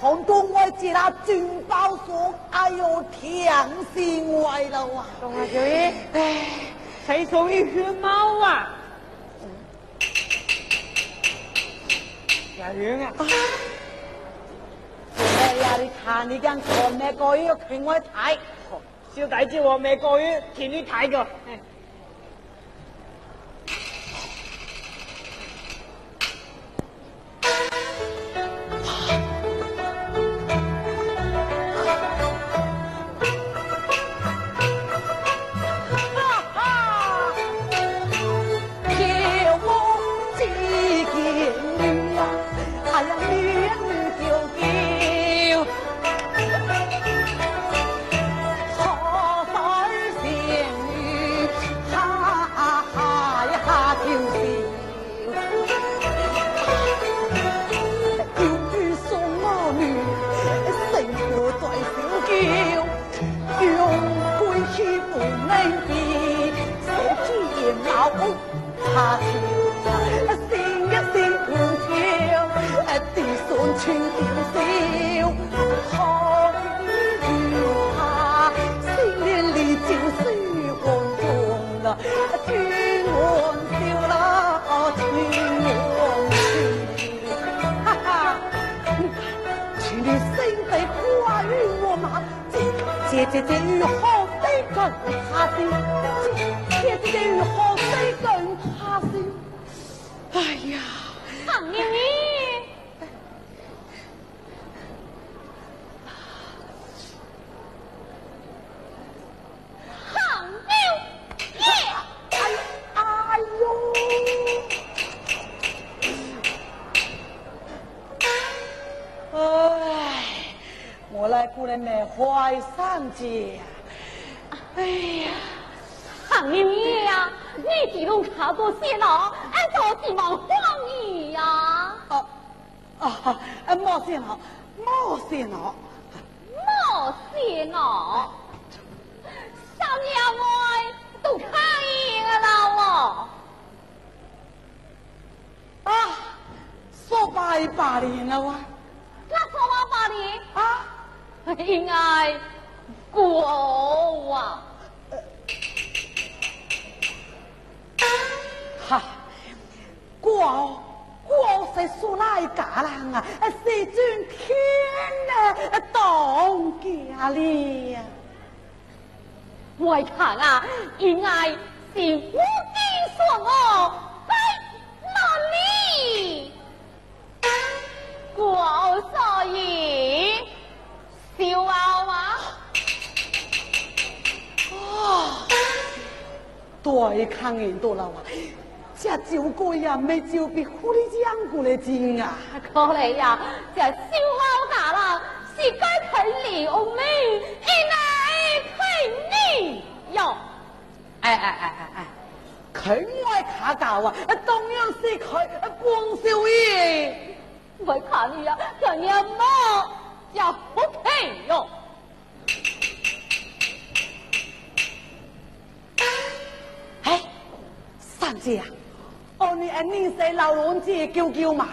好东我见他金包锁，哎呦，甜心歪了哇！小姨，哎，谁送一熊猫啊？吓人啊！哎呀，你看你讲，我每过月，给我睇，小带着我每过月，给你睇个。再看人多了哇，这酒鬼呀没酒比狐狸精过来精啊！可来呀，这烧烤大郎是该请你哦，妹，你来请你哟！哎哎哎哎哎，看我卡大啊，东游西看光少爷，我看你呀，这人嘛，叫不配哟！姐啊，哦，你按绿色老龙姐救救嘛？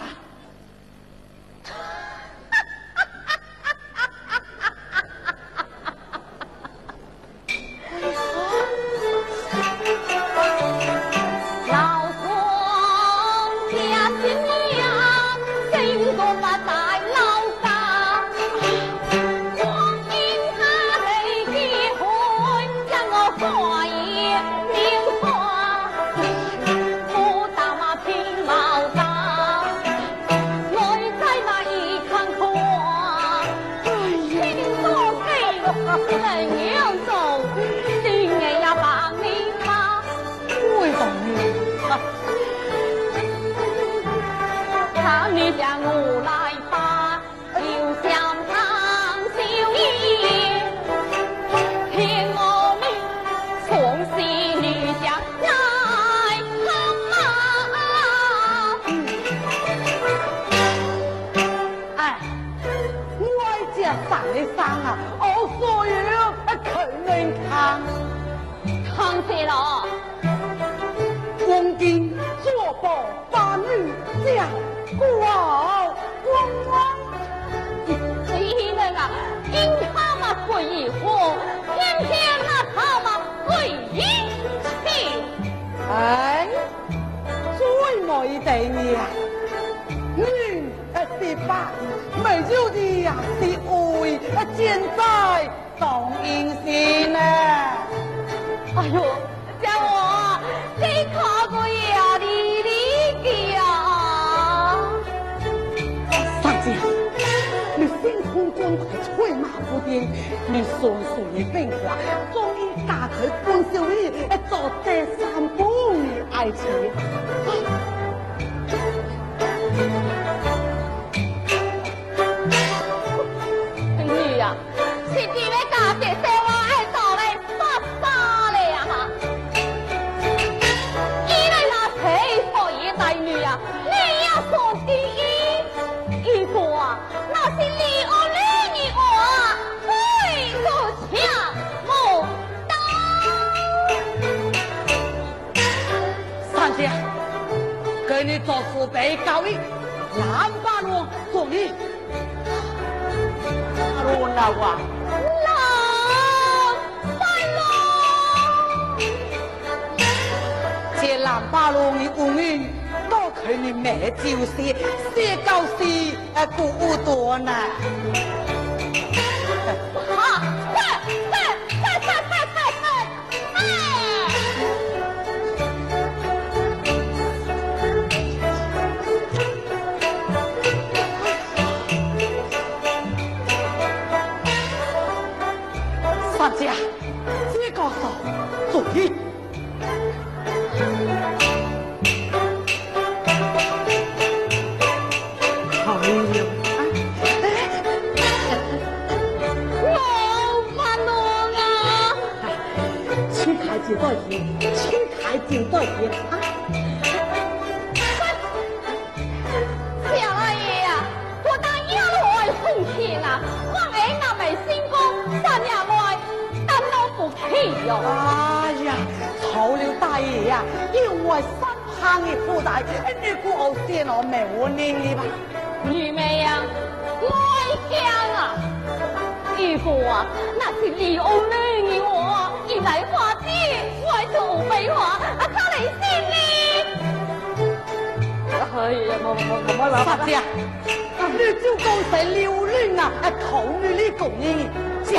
刘玲啊，头女的工人，这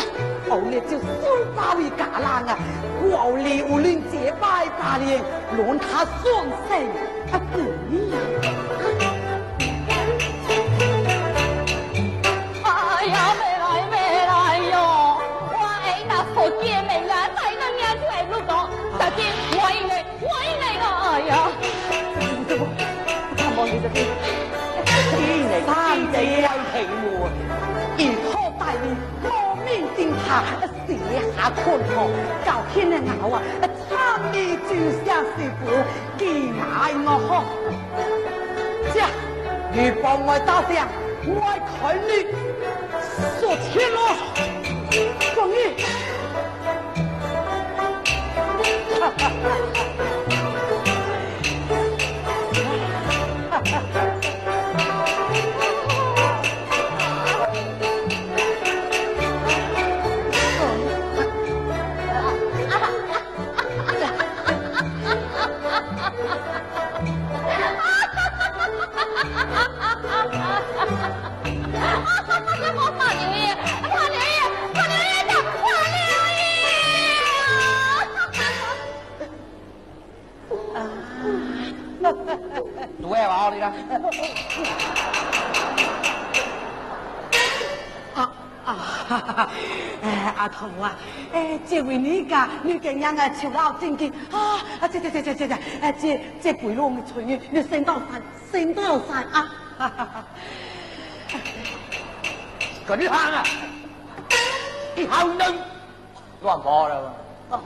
后日就苏八位家郎啊，我刘玲这拜把子，论他双生啊，对啊两头母，一套带女，光明正大，死下困惑，旧天的闹啊，差你就像是不见埋我好。样，你帮我打点，我看你十千罗。兄弟，哈哈。王啊啊，哈哈哎，阿童啊，哎，这位女家，你今日啊求流正气啊，啊，这这这这这这，哎，这这背篓的春雨，你身都散，身都散啊，哈哈哈！这里喊啊，你好能，乱跑了嘛？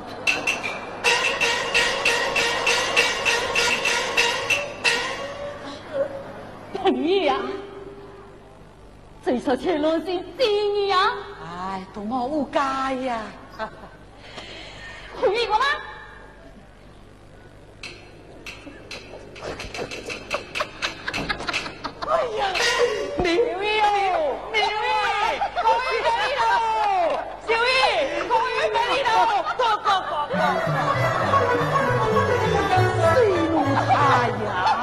你呀，最受钱隆心喜你呀！哎，多么无解呀！同意我吗？哎呀，你威啊你威，快点来喽！小威，快点来喽！哥哥哥哥，他呀？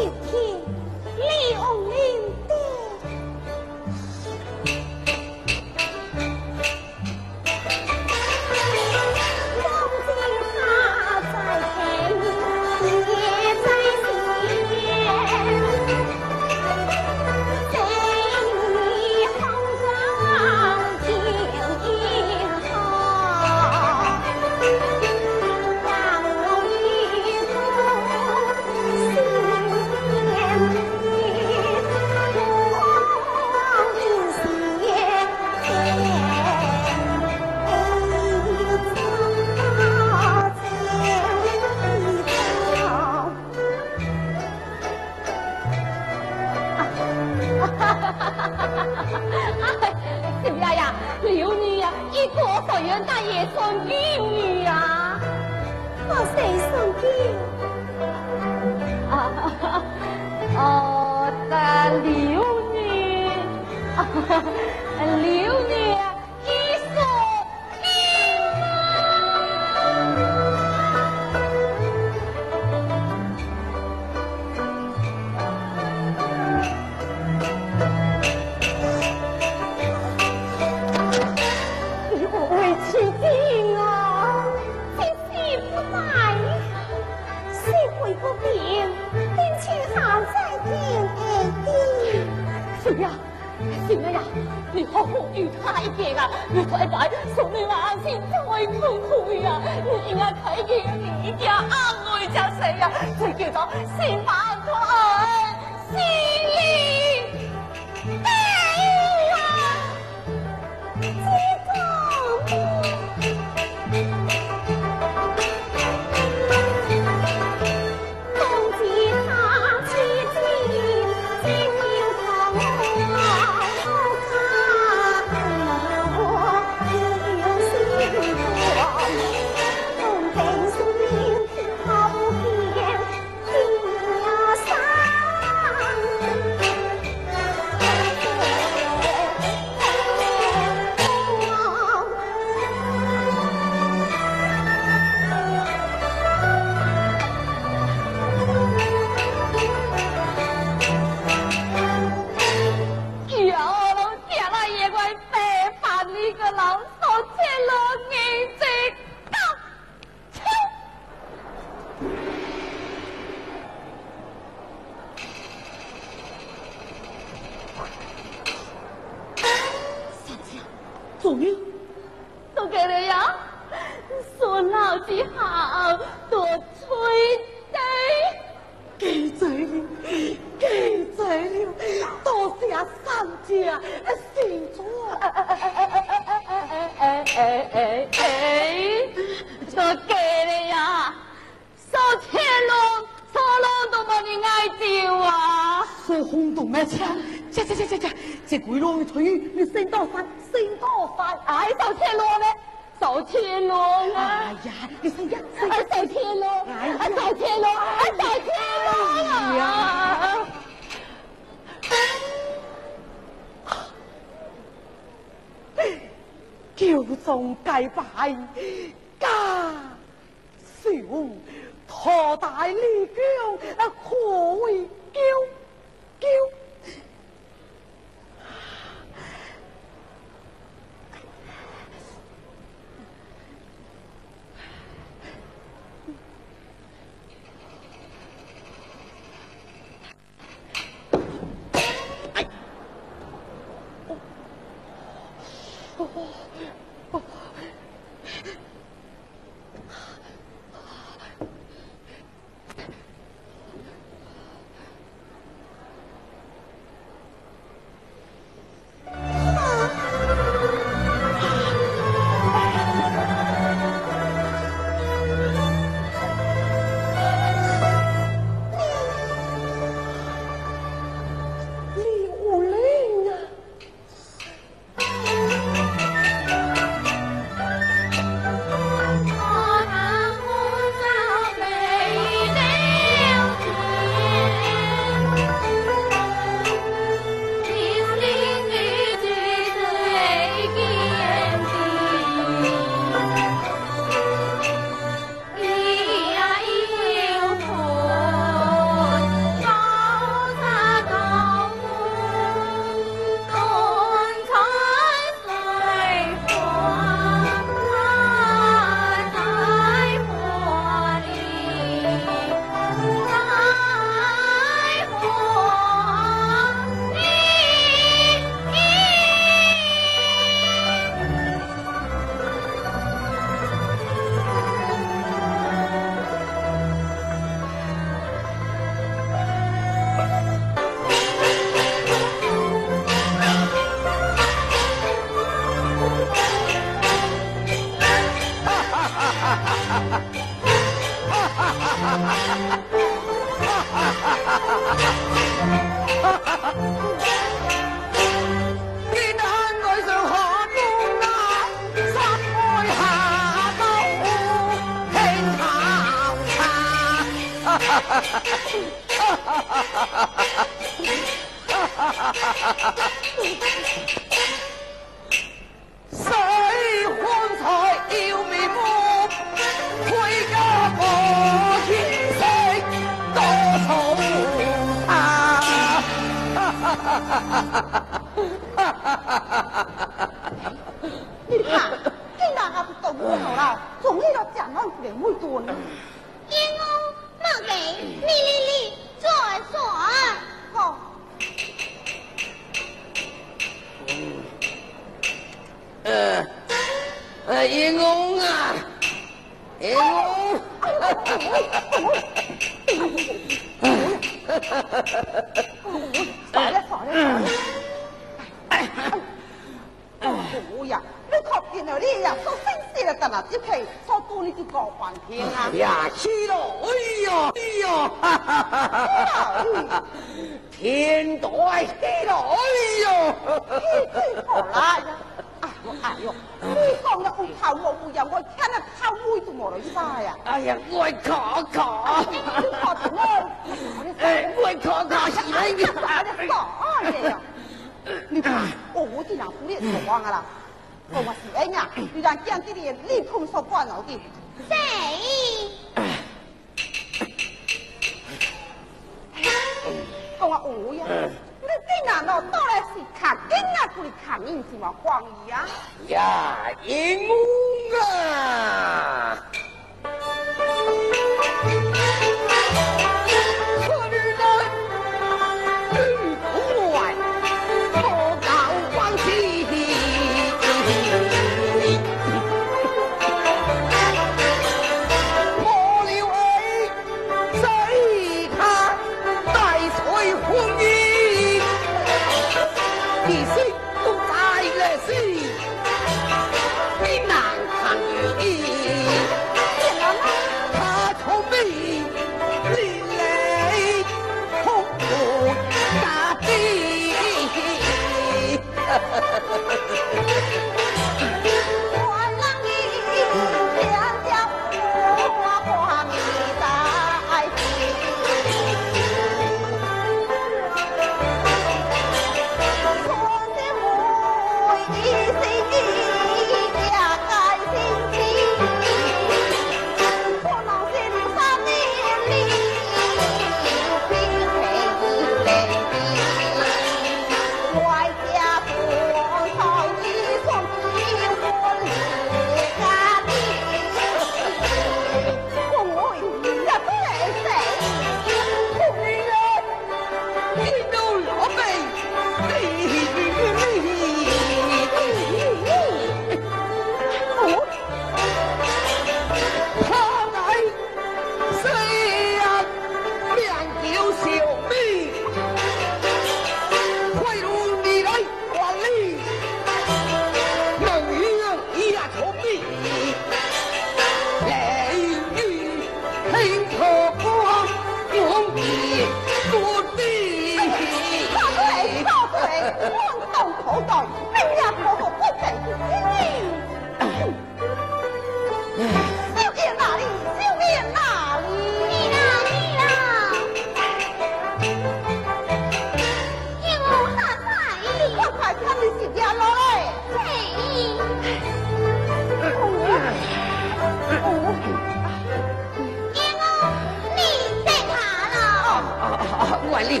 厉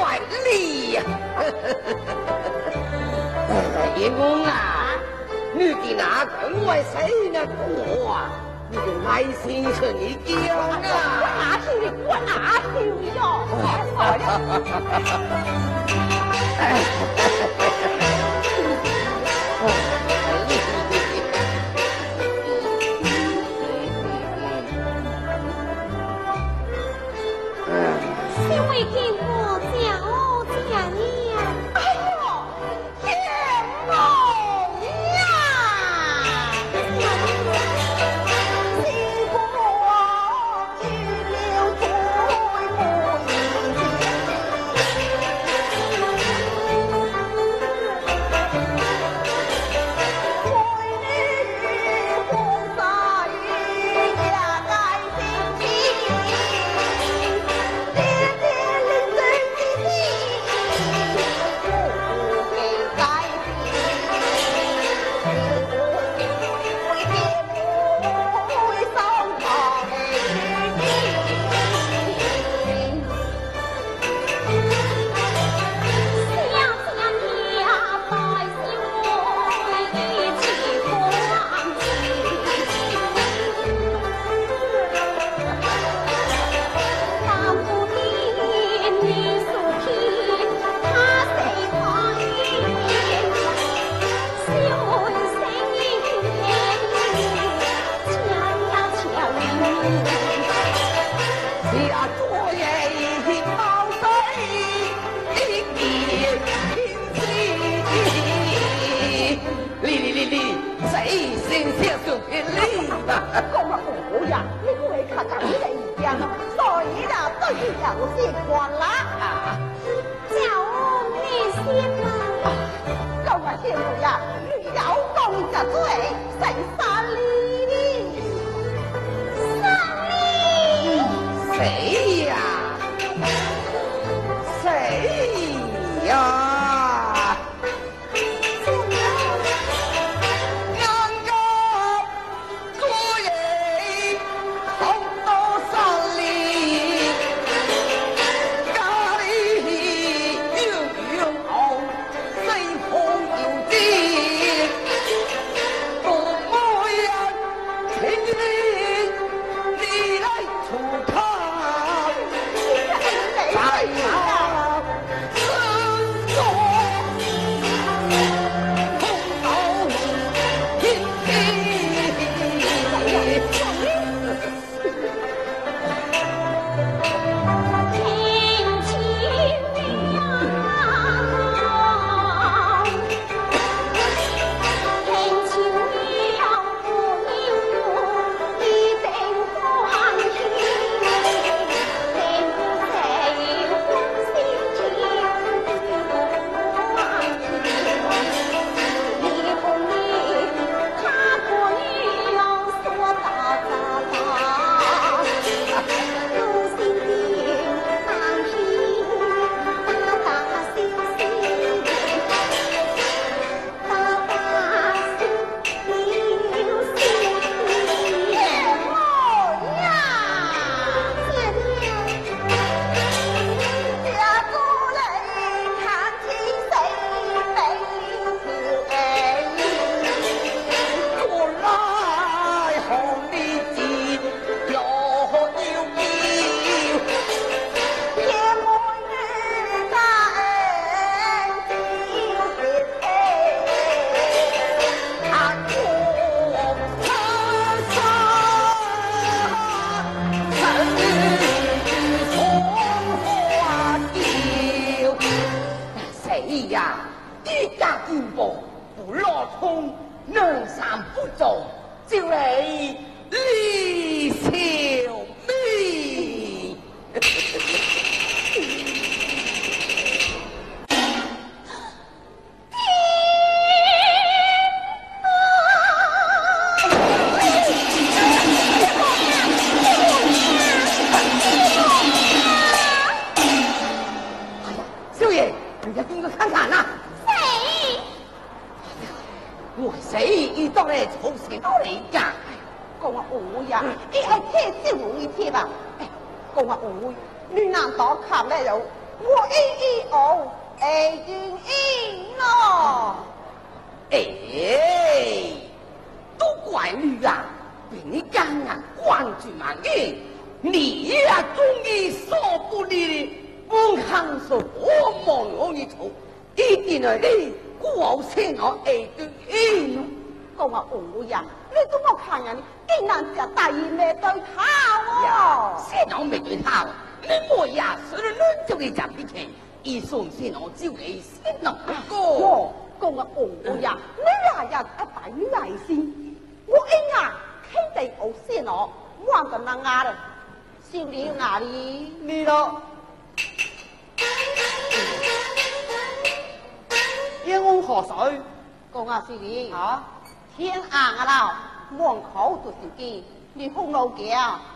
害呀！员公啊，你的那肯外死呢多啊，你就耐心听你讲啊。哪里的我哪里哟！哈我看没有，我一一哦，二二一呢，哎，都怪女啊，被你刚人关住嘛你，你也终于疏不理哩，我恨说我忙我一头，一定来哩，孤傲我二二一，讲话我呀，你都我看你竟然食大姨没对头哦，谁鱼没对头。你莫呀，所了你就给讲的钱，一送信我就给新郎哥哥，讲我哥呀，你呀呀一摆有耐心，我一眼肯定学信我，我个能伢的，心里哪里？你咯，一问河水，讲啊，是的啊，天啊啊啦，门口就是家，你红老脚，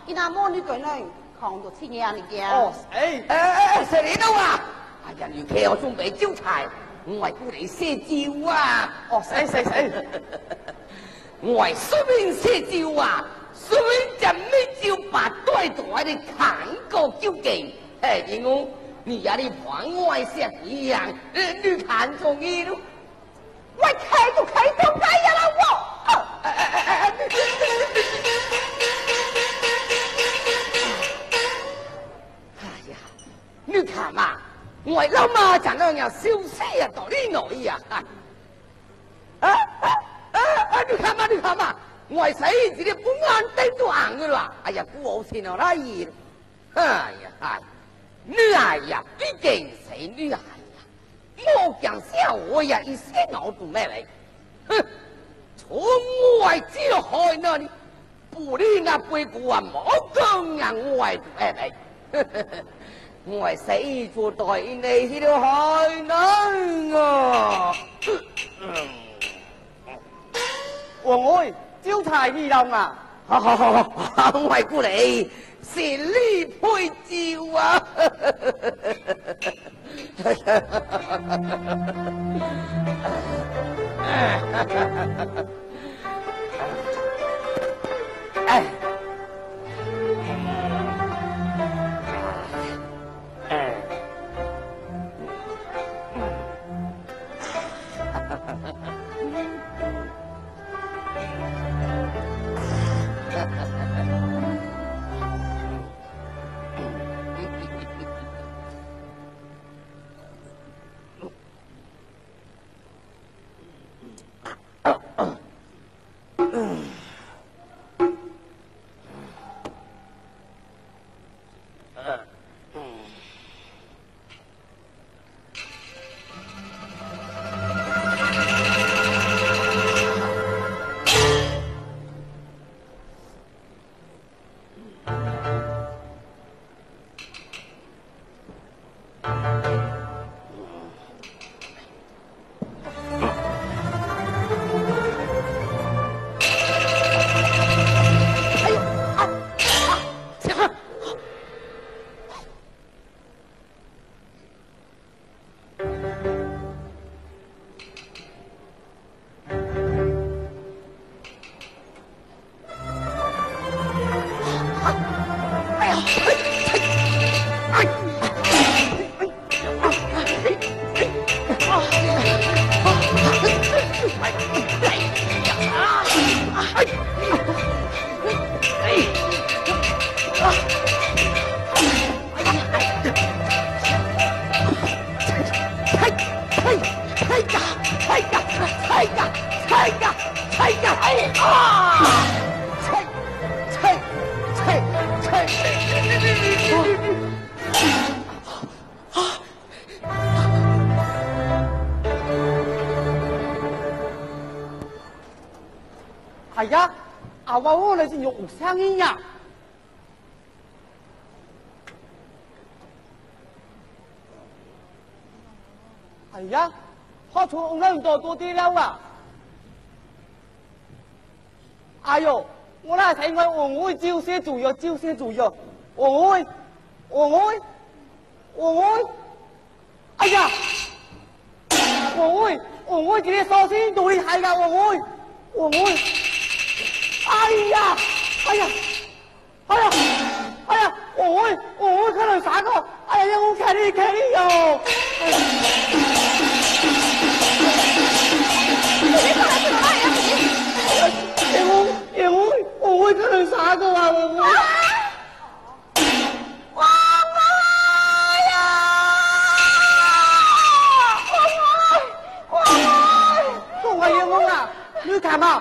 你那摸你在那？看我做切嘢啊！哦，哎，哎哎，谁来了啊？哎呀，你给我准备招菜，我系招你些酒啊！哦，谁谁谁，我系说明些酒啊，说明只咩就把对台的看过究竟？哎，我，你家的房外像一样，你看中你咯，我开就开，就开呀啦！我，哎哎哎哎哎！你看嘛，我老妈讲到要休息呀，到底那里呀，啊啊啊！你看嘛，你看嘛，我使你的不安定都安个了，哎呀，孤傲气闹拉伊，哎呀，哎，女孩呀，毕竟系女孩呀，我讲笑我呀，一些脑洞歪来，哼，从外招海那里，不理那鬼谷啊，毛讲啊，我做爱来，呵呵呵。我实在做代理的海能啊！王爱，招财易隆啊！好好好好，我来故嚟，十里配照啊！哎！ 아야, 아와오 레진 요 옥상이냐? 아야, 허초 옥나윤도 또디라와. 아요, 오라 생활 옹오이 지우세 주여, 지우세 주여, 옹오이, 옹오이, 옹오이, 아야, 옹오이, 옹오이, 그래 서신 놀이 하이가 옹오이, 옹오이. 哎呀，哎呀，哎呀，哎呀，我我看到啥个？哎呀我看你看你哟！你看到什么呀？哎呀，哎我哎我我看到啥个啊？我我呀，我呀，我我我有梦啊？你看嘛。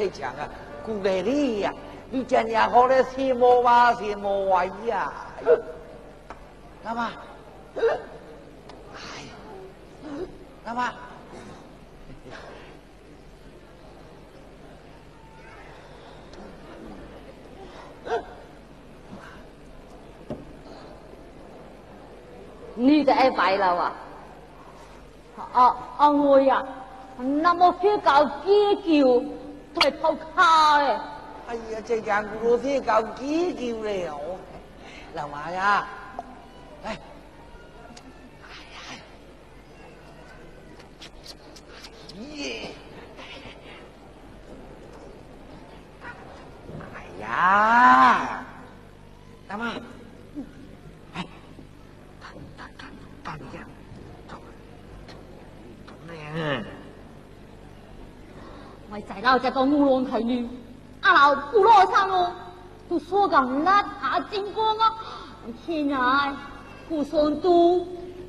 太强啊！古来的呀！你家娘好的什么哇什么娃呀？那么，哎呀，干嘛？你在二楼啊？啊啊！我呀，那么偏搞研究。跑卡哎！哎呀，这干我丝搞机年了？老妈呀！老家乌龙老不落上哦，都说讲那他经过啊，天啊，不算多。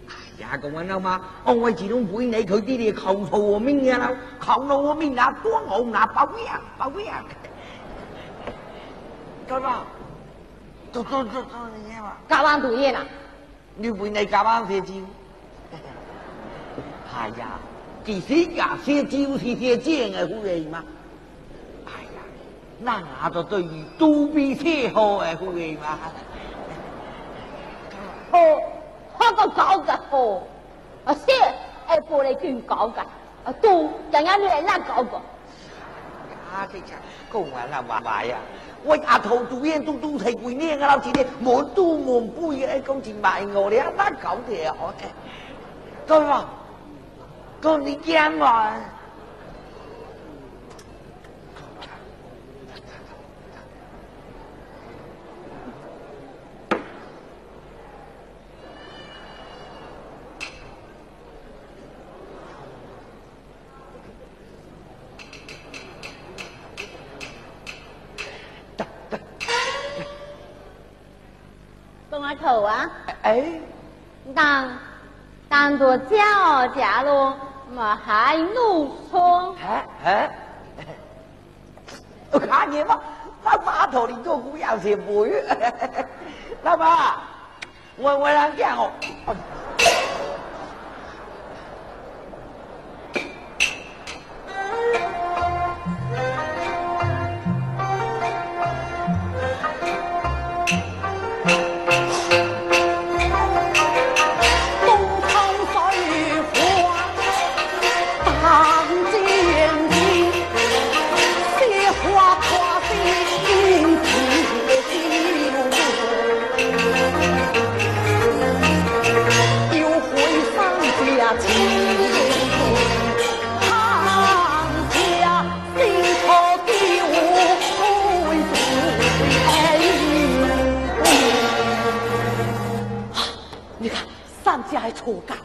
哎呀，讲完了吗？我为自动陪你去这里考察我命去了，考察我命那多好那包样包样，对吧？都都都都，人家干嘛作业呢？你陪人家干嘛学哎呀。其实那些就是些正的夫人吗？哎呀，那难道对于都比车祸的呼吁好，好个讲个好，啊，是，哎，玻来砖搞的，啊，都人家来那搞的。啊，这家完安那娃呀，我阿头昨天都都提过呢，我老弟的，满都满背的，哎，钱鸡我，牛的，哪搞的哟？对吗？够你眼吗？得我抽啊！哎，当当做假哦，假咯！马还怒冲，哎哎，我看你吗？那码头的个姑娘是不女，老 板，我我让见哦。苦干。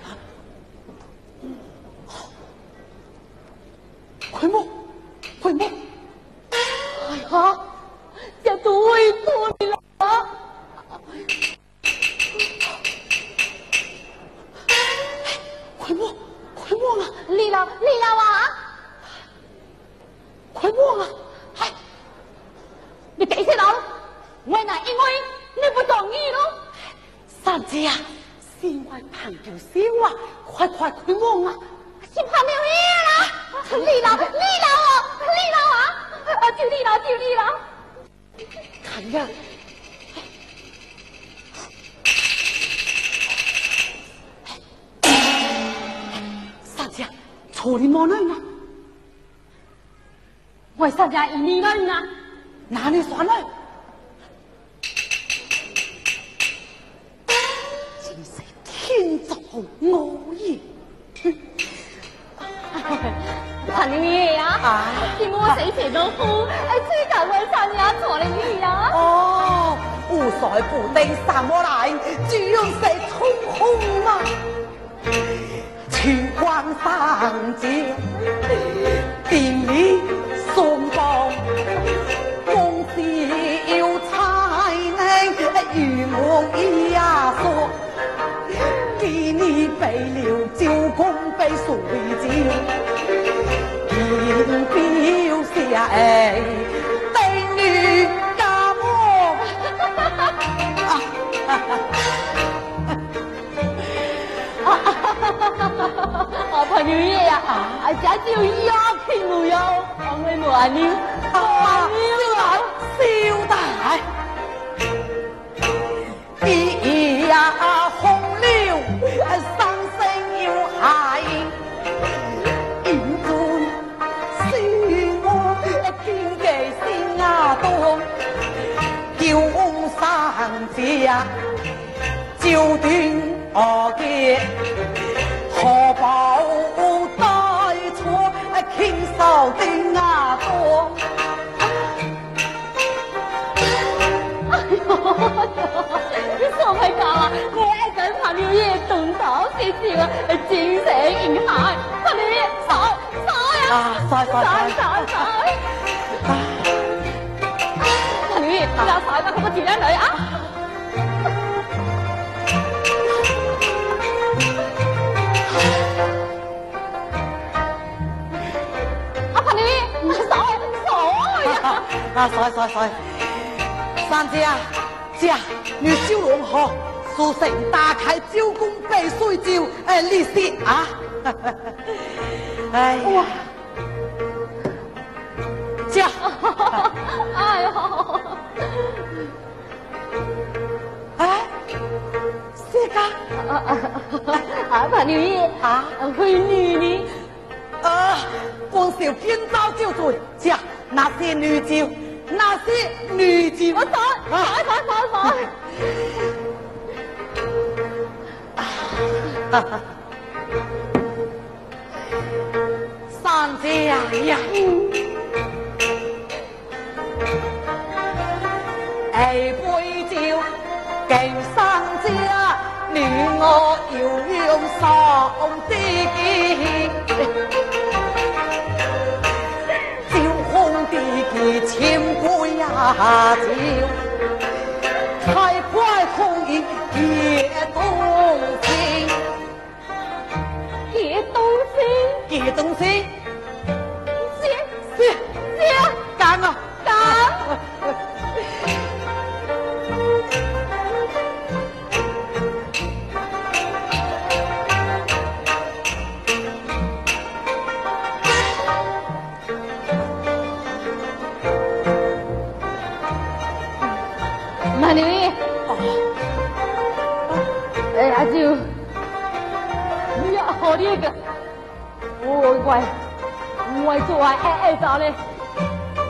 咋的？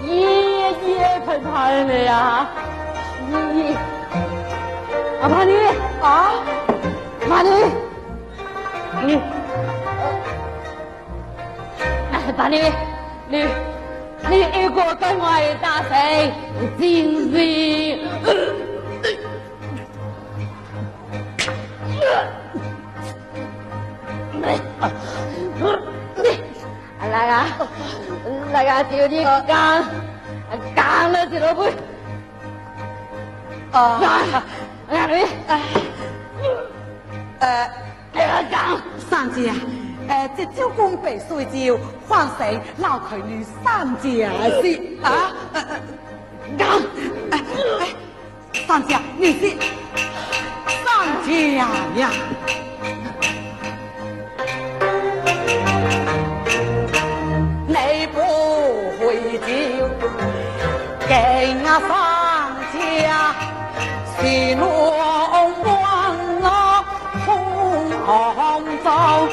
你你怕他的呀？你，阿潘你啊？潘你，你，阿达你，你你一个跟我打谁？真是！大家，大家叫啲干，干啦，谢老板。哦，三姐啊，诶，这招官被睡招，唤醒捞佢女三姐啊！先啊，干。诶，三姐你先。三姐呀！酒，给那商家是弄完了红枣，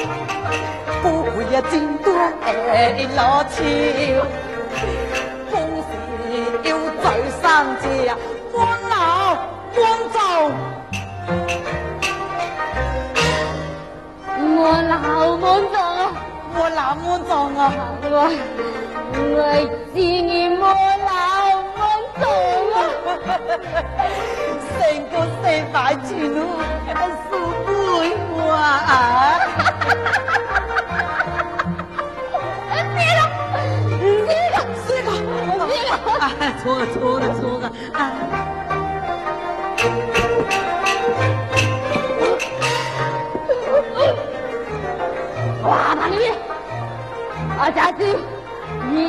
不也进多哎老秋，风是又走上家，我老我走，我老我走。我那么懂啊，我我心你莫那么懂啊，成功失败全都是啊！别了，别了，别了！错了，错了，错了！啊！哇，那里！啊，家姐，你、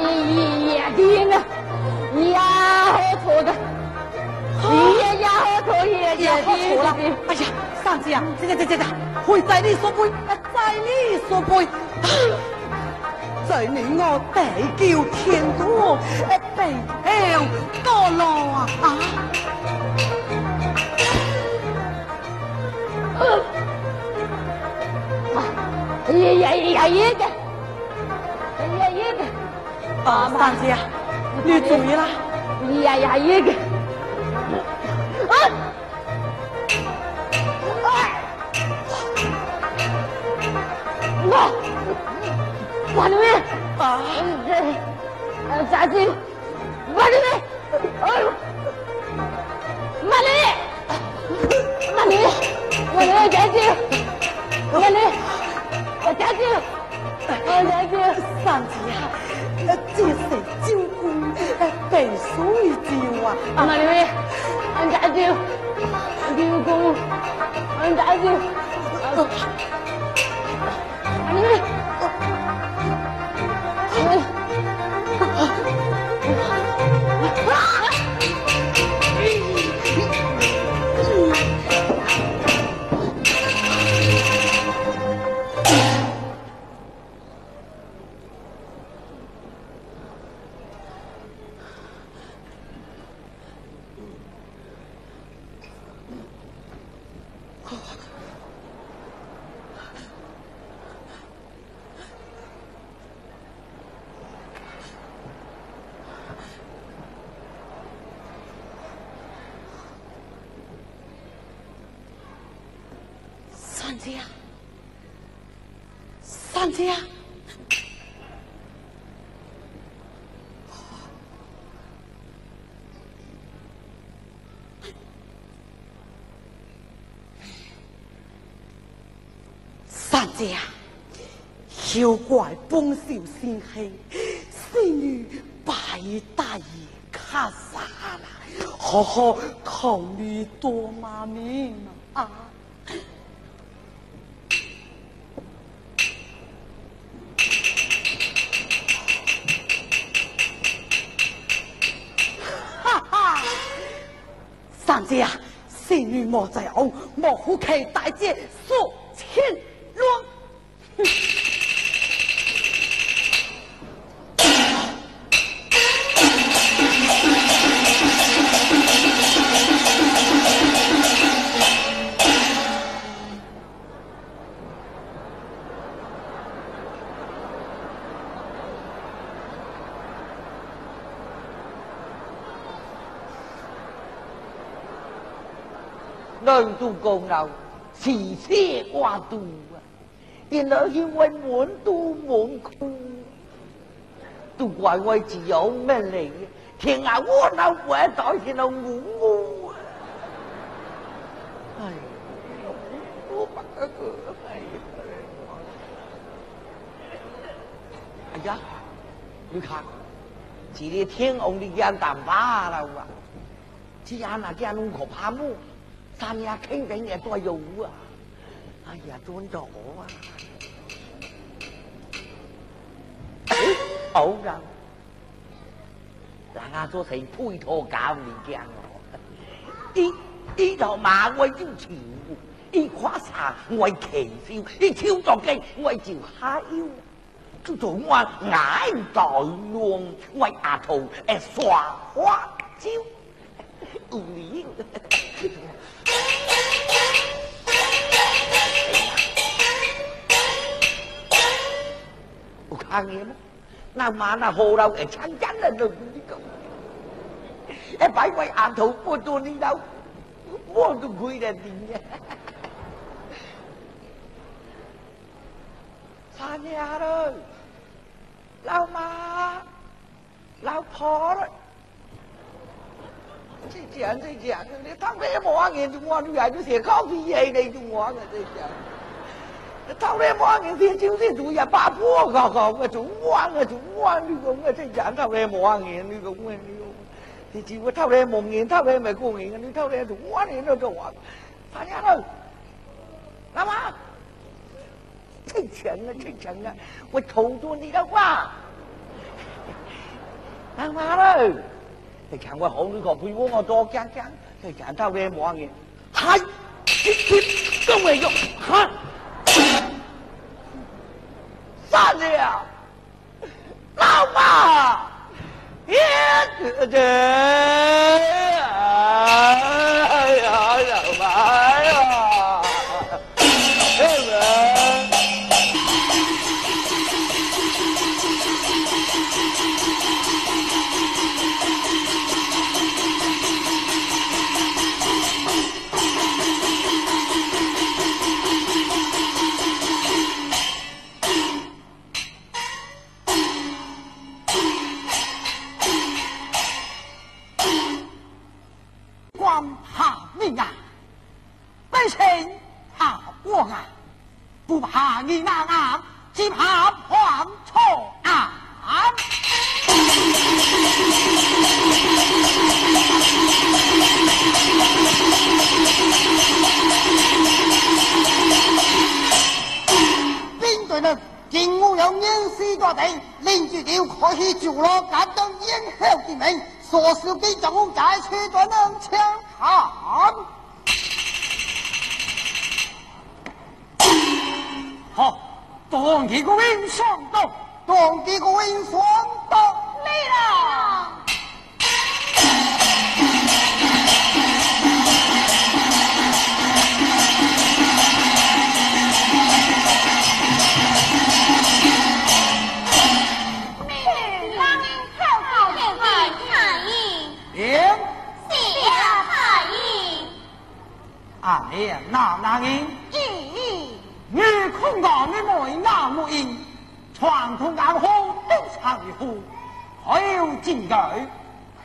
爷爷爹呢？你呀，好错的。爷爷呀，好错爷爷的。好错了哎呀，上次呀，这、这、这、这、这，会在你所背，在你所背，在你我地久天长，哎，白头到老啊啊！哎呀呀一个，哎呀一个！啊，大姐，你注意了！哎呀呀一个！啊！啊！我，我的丽！啊！大姐，马丽丽！哎呦！马丽丽！马丽丽！马丽丽，大姐，马丽。我打招，我打招，三字啊，这是九招工，啊，避水招啊。阿妈，你们，家打招，招工，俺打招，阿妈，家休怪本手心黑，仙女白衣大爷看傻了。好好考虑多妈命啊！哈哈，三姐啊，仙女莫在傲，莫负开大姐说青。luôn đời tu cồn đầu xì xì qua tu 电脑因为满都满裤，都怪我只有咩嚟？天下我老鬼在，只能呜呜。哎，我关个门。哎呀，你看，今天天红的家大把了啊！这家那家拢可怕么？咱俩肯定也多有啊！哎呀，尊到啊！哎，偶像，大家做成推托搞面僵哦。一一头马为招潮，依胯下为骑少，一跳壮基为就虾腰，做做我矮大王为阿头诶耍花招，有料。nào nào hồ đâu angin được mana orang em phải quay Eh thử baik antu đi đâu, ni tôi Buang ra tiền dah tinggal Sanya rồi Lau ma Lau phó rồi Chị anh chị chuyện Thằng bé bỏ nghe Trung Hoa như vậy, Nó sẽ khóc như vậy đây Trung Hoa Người ta chuyện 偷来万元钱，就是主意。把破搞搞，我就玩，我就玩。那个，我在家偷来万元钱，那个玩的哟。你叫我偷来万元，偷来万贯，你偷来就玩的那多。看见了？干嘛？成精了，成精了！我偷着你的话。干嘛了？你看我红绿靠背，我多讲讲。你讲到来万元，嗨，天天都没有，嗨。老娘，老爸，一个人，哎呀，想啥呀？哎呀！不怕你那俺，只怕怕错俺。兵队呢，共我有二十多顶，连住了可始做了，敢当英雄的名，说是给咱们再去得能强。好，当几个蚊双刀，当几个蚊双刀。来了。明仔日那男女空道女美，男木英，传统男欢都场一呼，还有禁锢？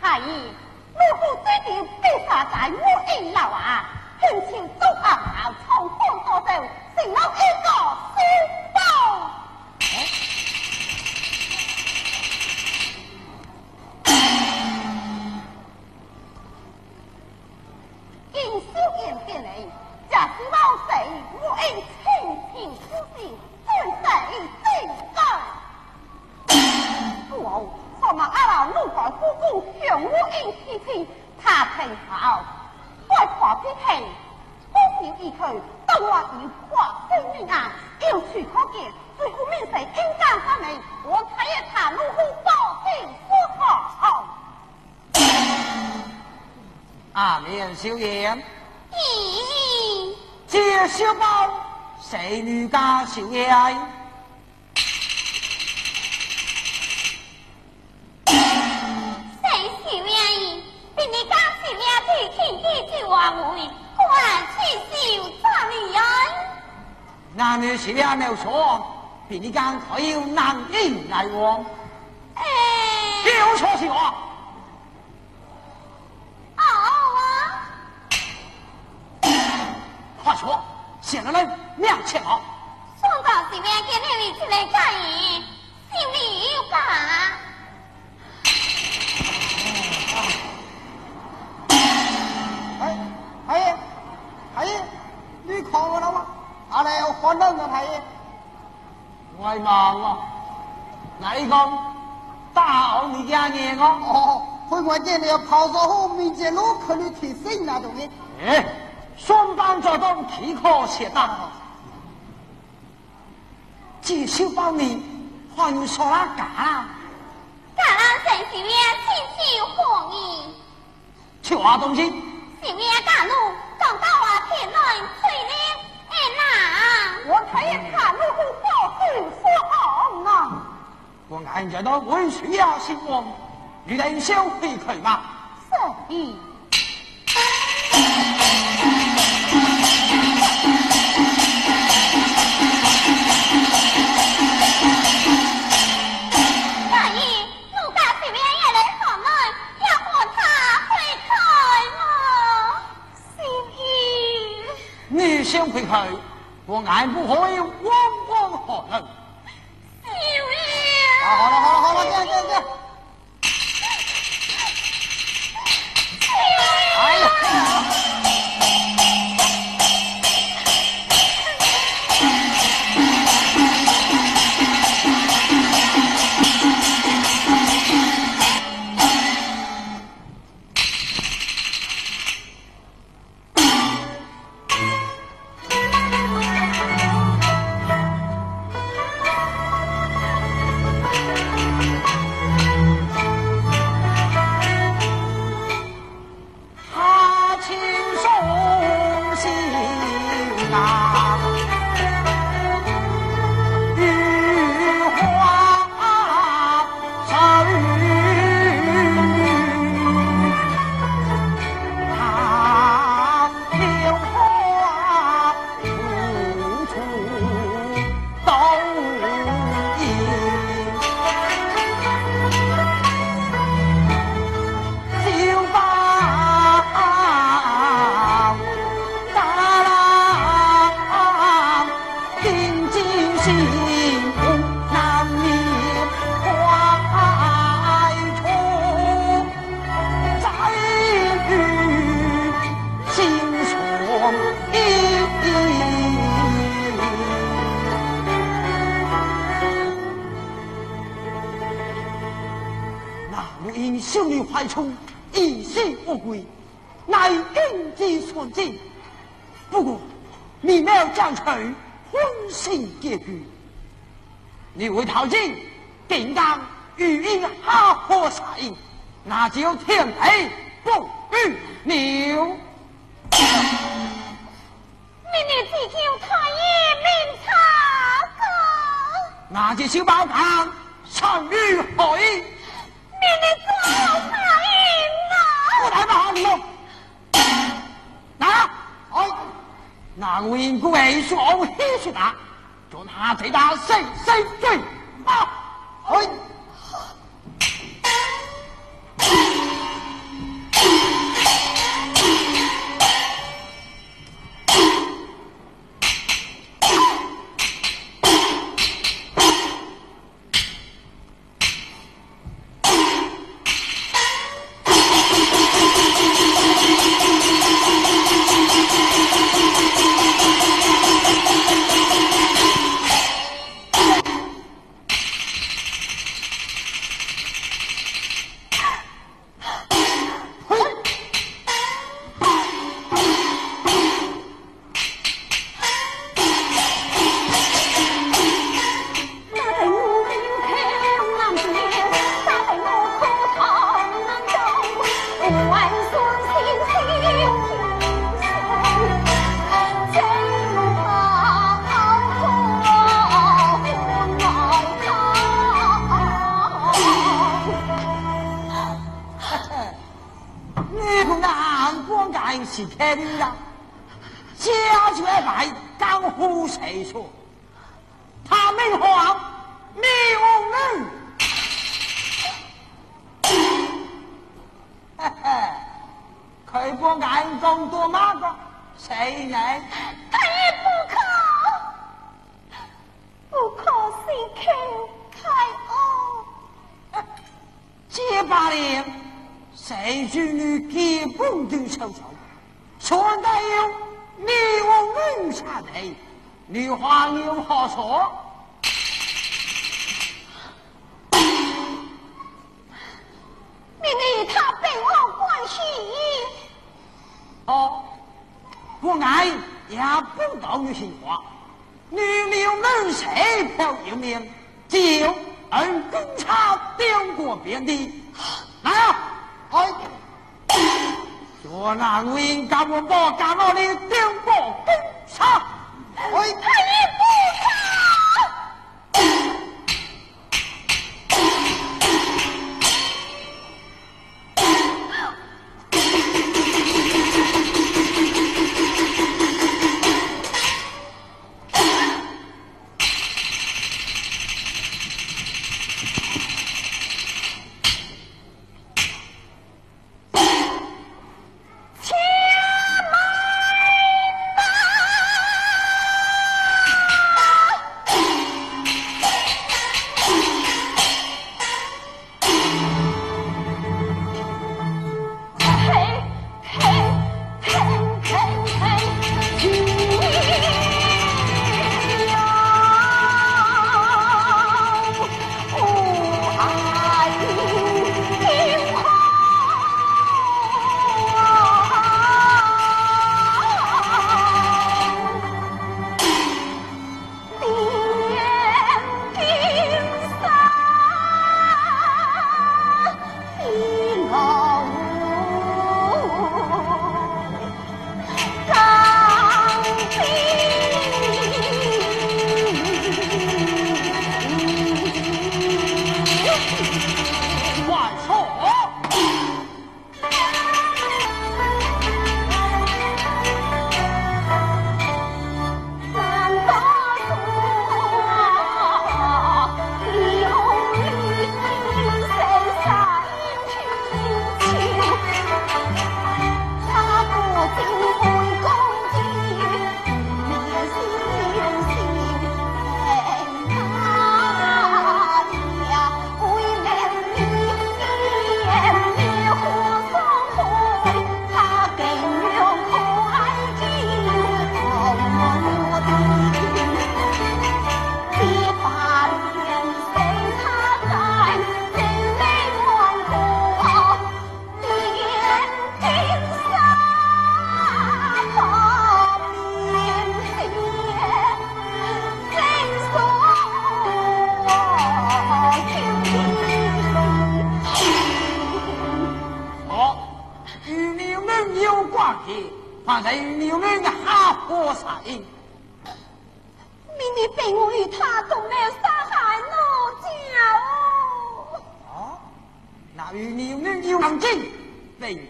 太医，我夫在调被沙在我应老啊，恳请周侯侯从宽多少，请 我一家心抱。今宵宴别离，正是猫生我应。谁是靓姨？比你家是靓仔，天天去约女人。那女是靓比你家还有难听来往？大到，锦绣包你花又啦干啦，大郎东西，小妹啊嫁讲到我天水我好心好啊！我俺家的文曲要星王，人相配可吗？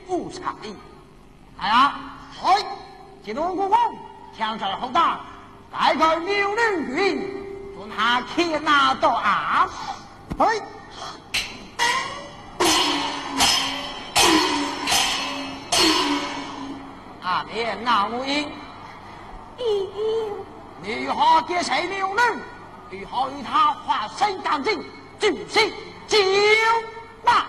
不唱的，哎呀，嘿，铁打的我，强壮好大，大个妙龄军，从他天拿到啊，嘿，阿边拿我赢，女好给谁妙龄，女好与他发生干净，就是酒骂。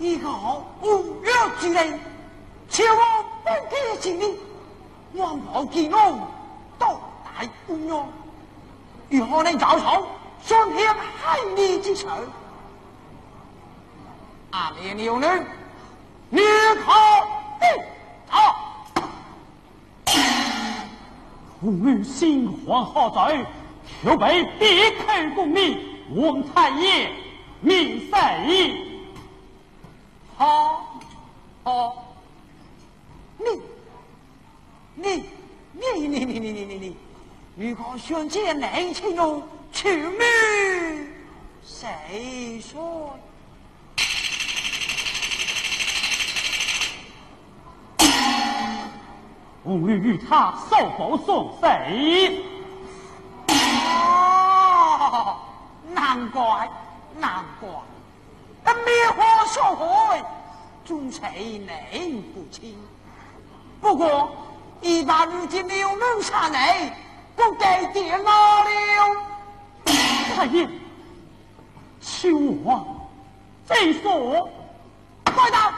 一个无药之人，千万不计前嫌，万宝吉翁，斗大不用，如何能找出伤天害理之事？阿弥陀佛！吾心怀好贼，求北必开公明，我太爷命在矣。哦哦，你你你你你你你你你，如果想见年轻人，求命谁说？吾欲与他受否送谁？哦，难怪，难怪。灭火烧岸，终是难不亲。不过一把如今流龙虾内，不给跌倒了。大爷，是我，非说我，快到。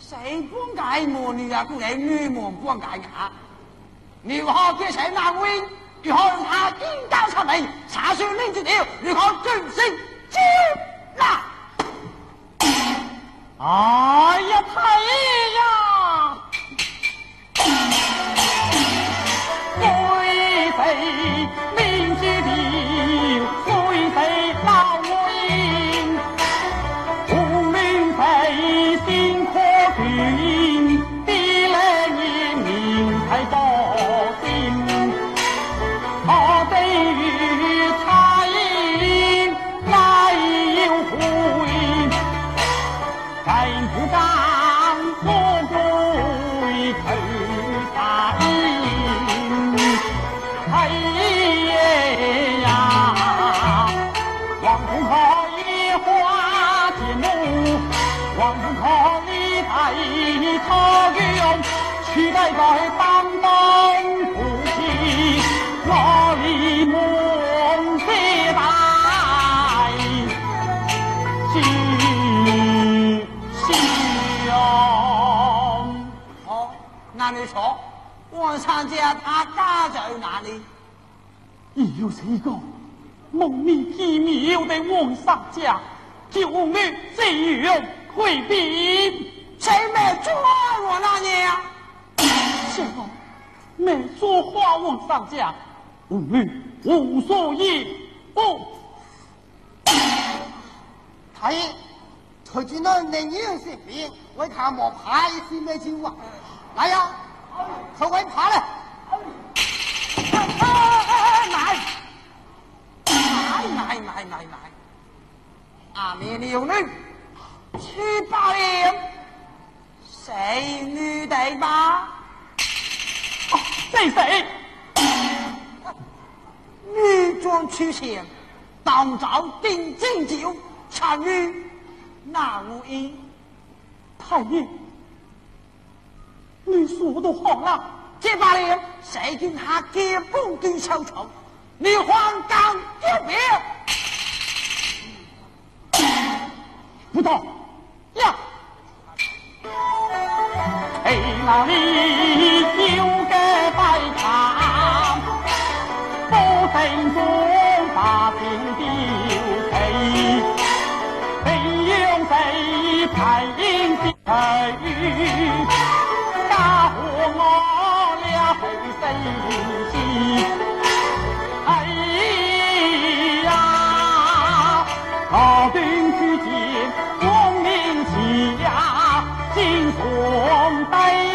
谁不解魔女啊？姑娘女魔不解牙。如何给谁难威？如何下引导出命？查询连枝条，如何转星。进来！哎呀，太爷呀，贵妃。他将取代在当当不弃，哪里满是白，是是红。好，哪里坐？王上家阿家在哪里？你是一个，梦里见面的王上家，救你怎样去变？谁没抓我了呢？先锋没捉花王上将，武力无所依。不，太尉，最近那内应是兵，为他怕派去的军务。来呀，快卫，快来！来来来来来来来来来来来，阿弥来。来。七八来谁女的吗？谁谁？女装出现，当朝定金酒，参与那无音，太女。你说的话红了，这把脸，谁跟他结不跟小仇？你黄刚丢脸？不到，呀。哪里有个战场？刀成功把命丢，谁让谁提心吊胆？我俩生气？哎呀，对。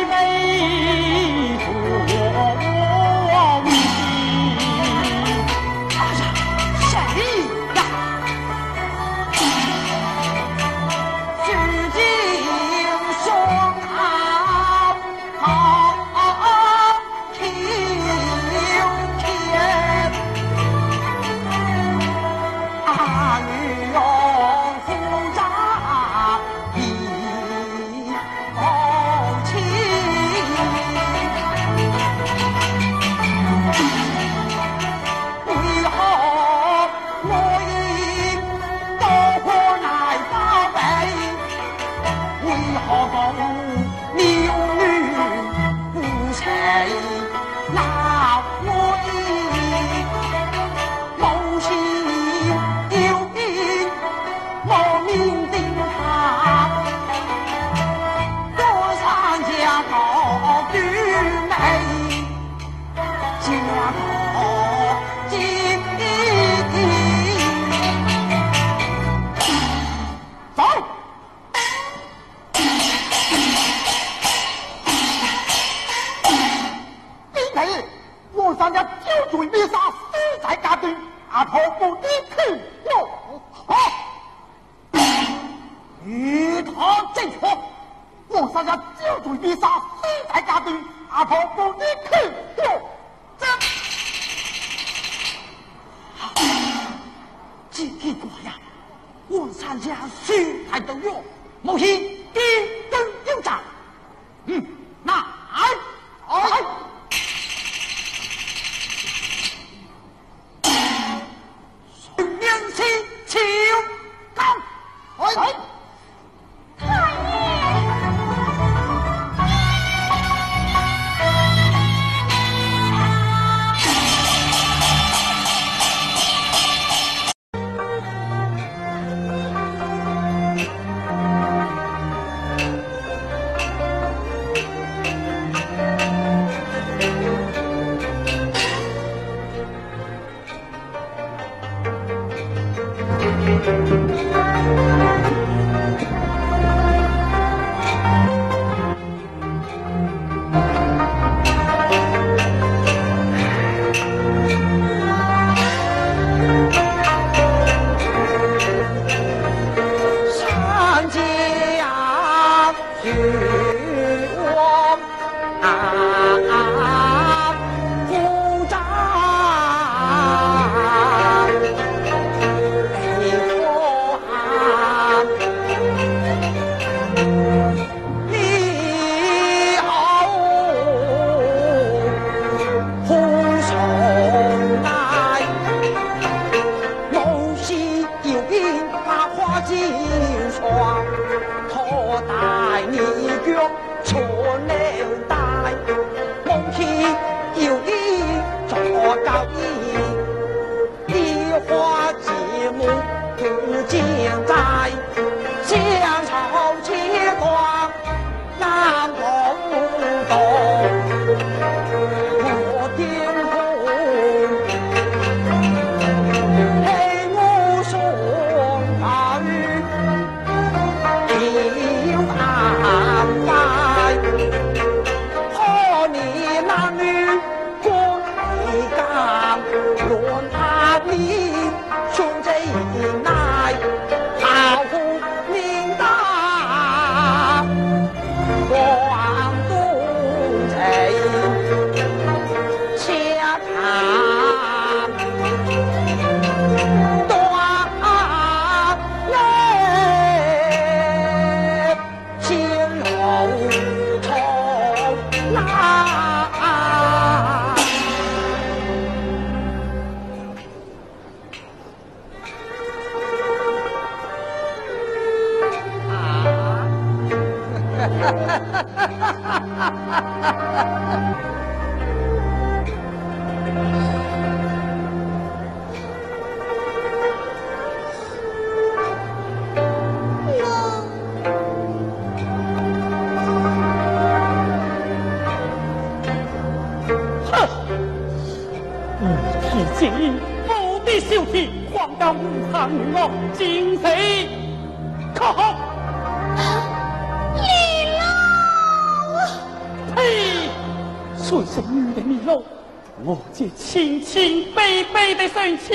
我这清清白白的春秋，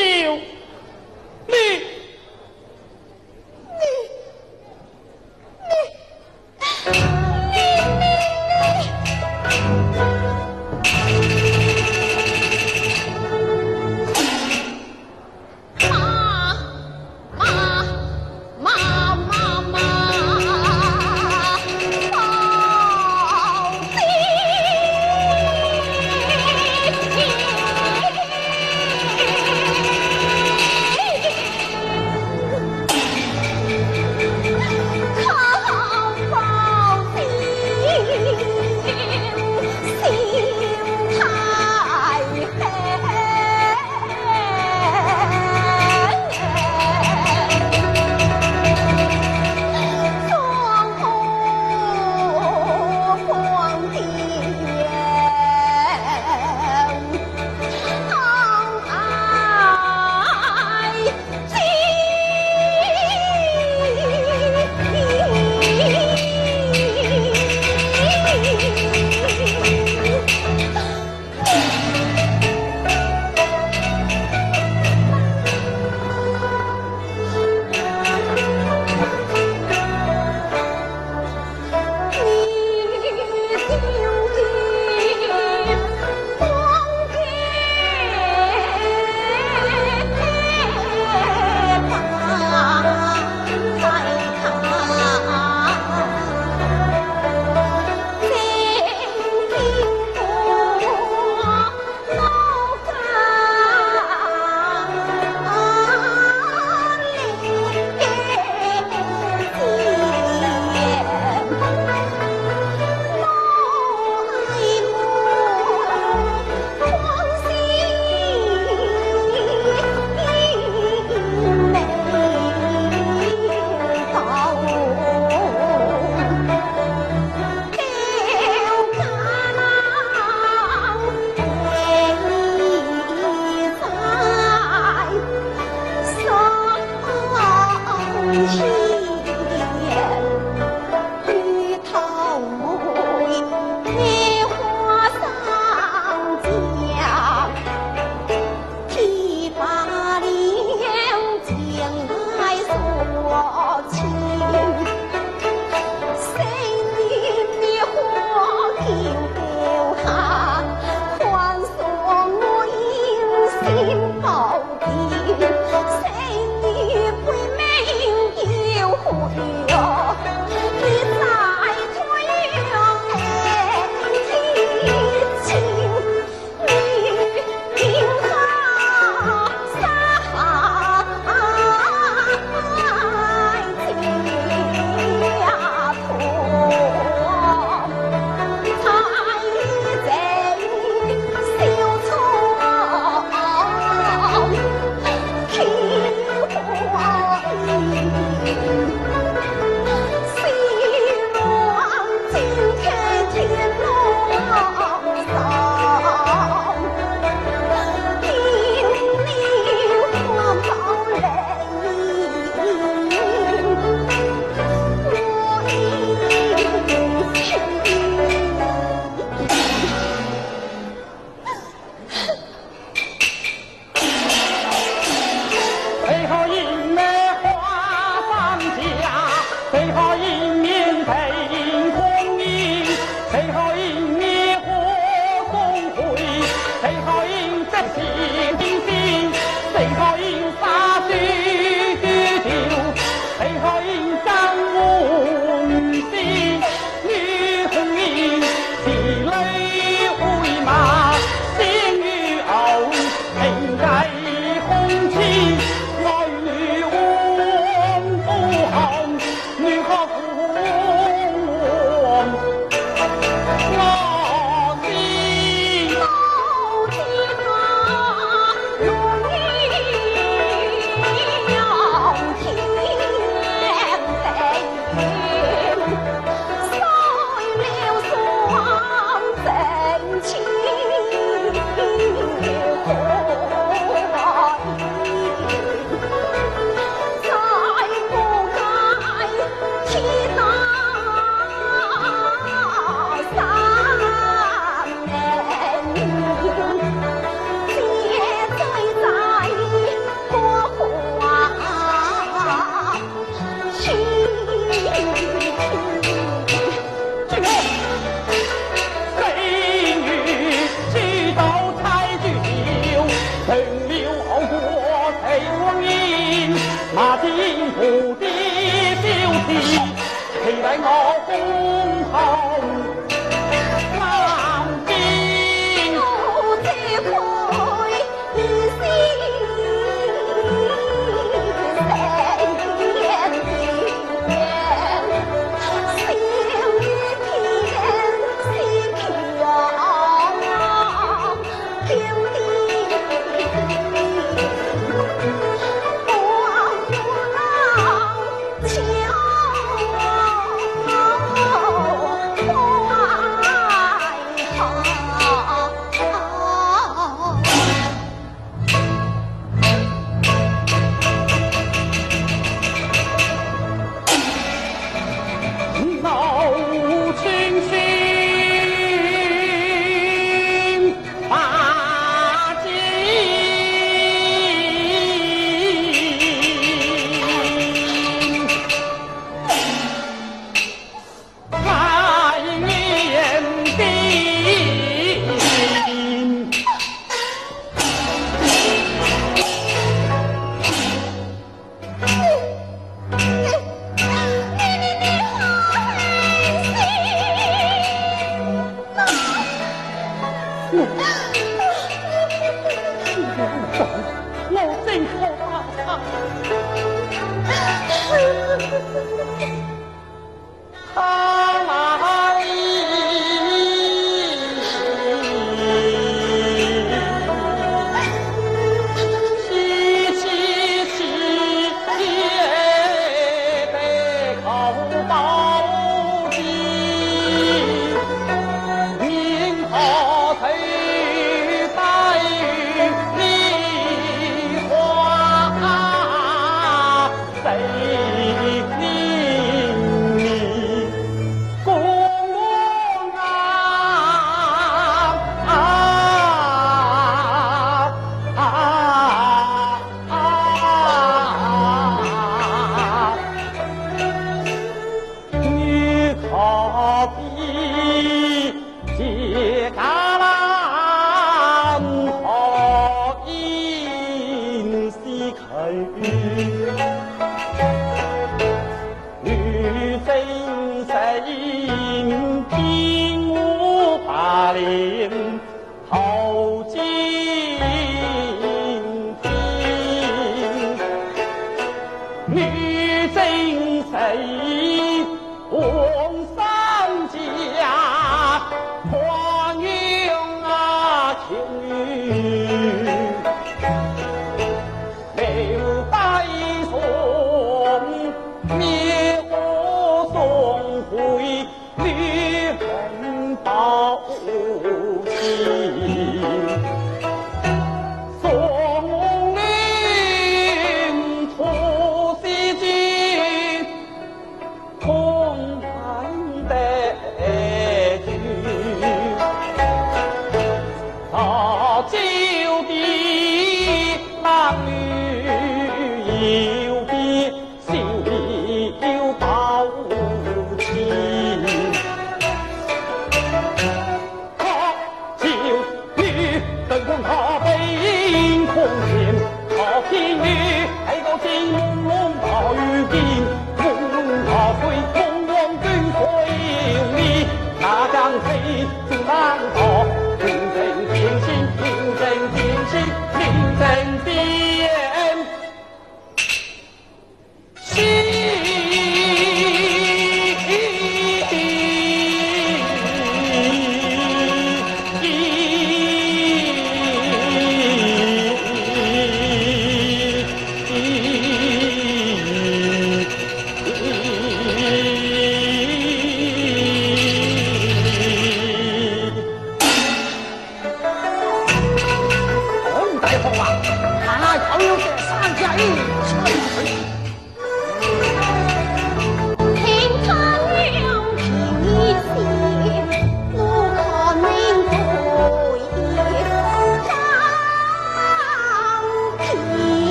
你。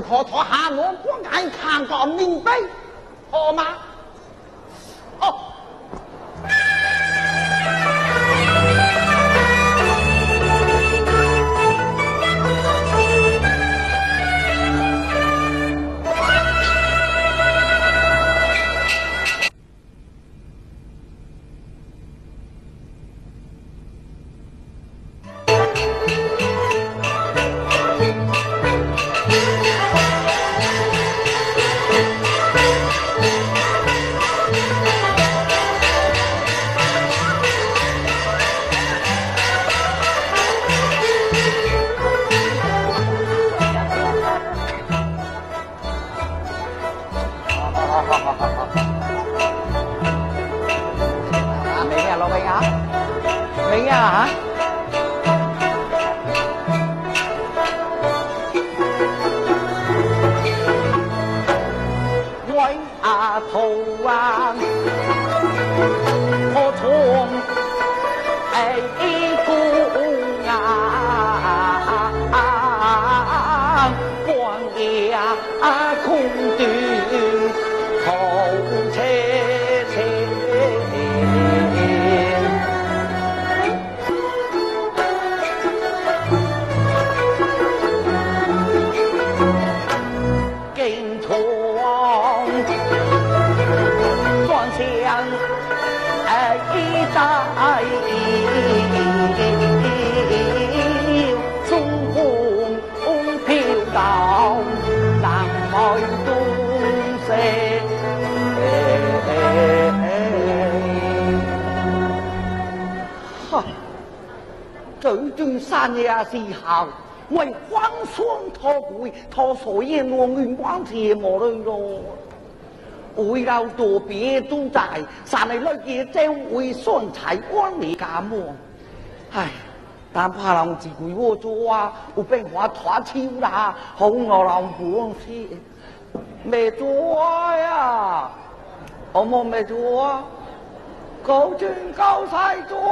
可他我不敢看个明白，好吗？别做在，山里女儿正为酸财安你家门。唉，但怕郎志贵，我做啊，我被我抬羞啦，红颜老不忘事，没做呀，我毛没做，高俊高才做。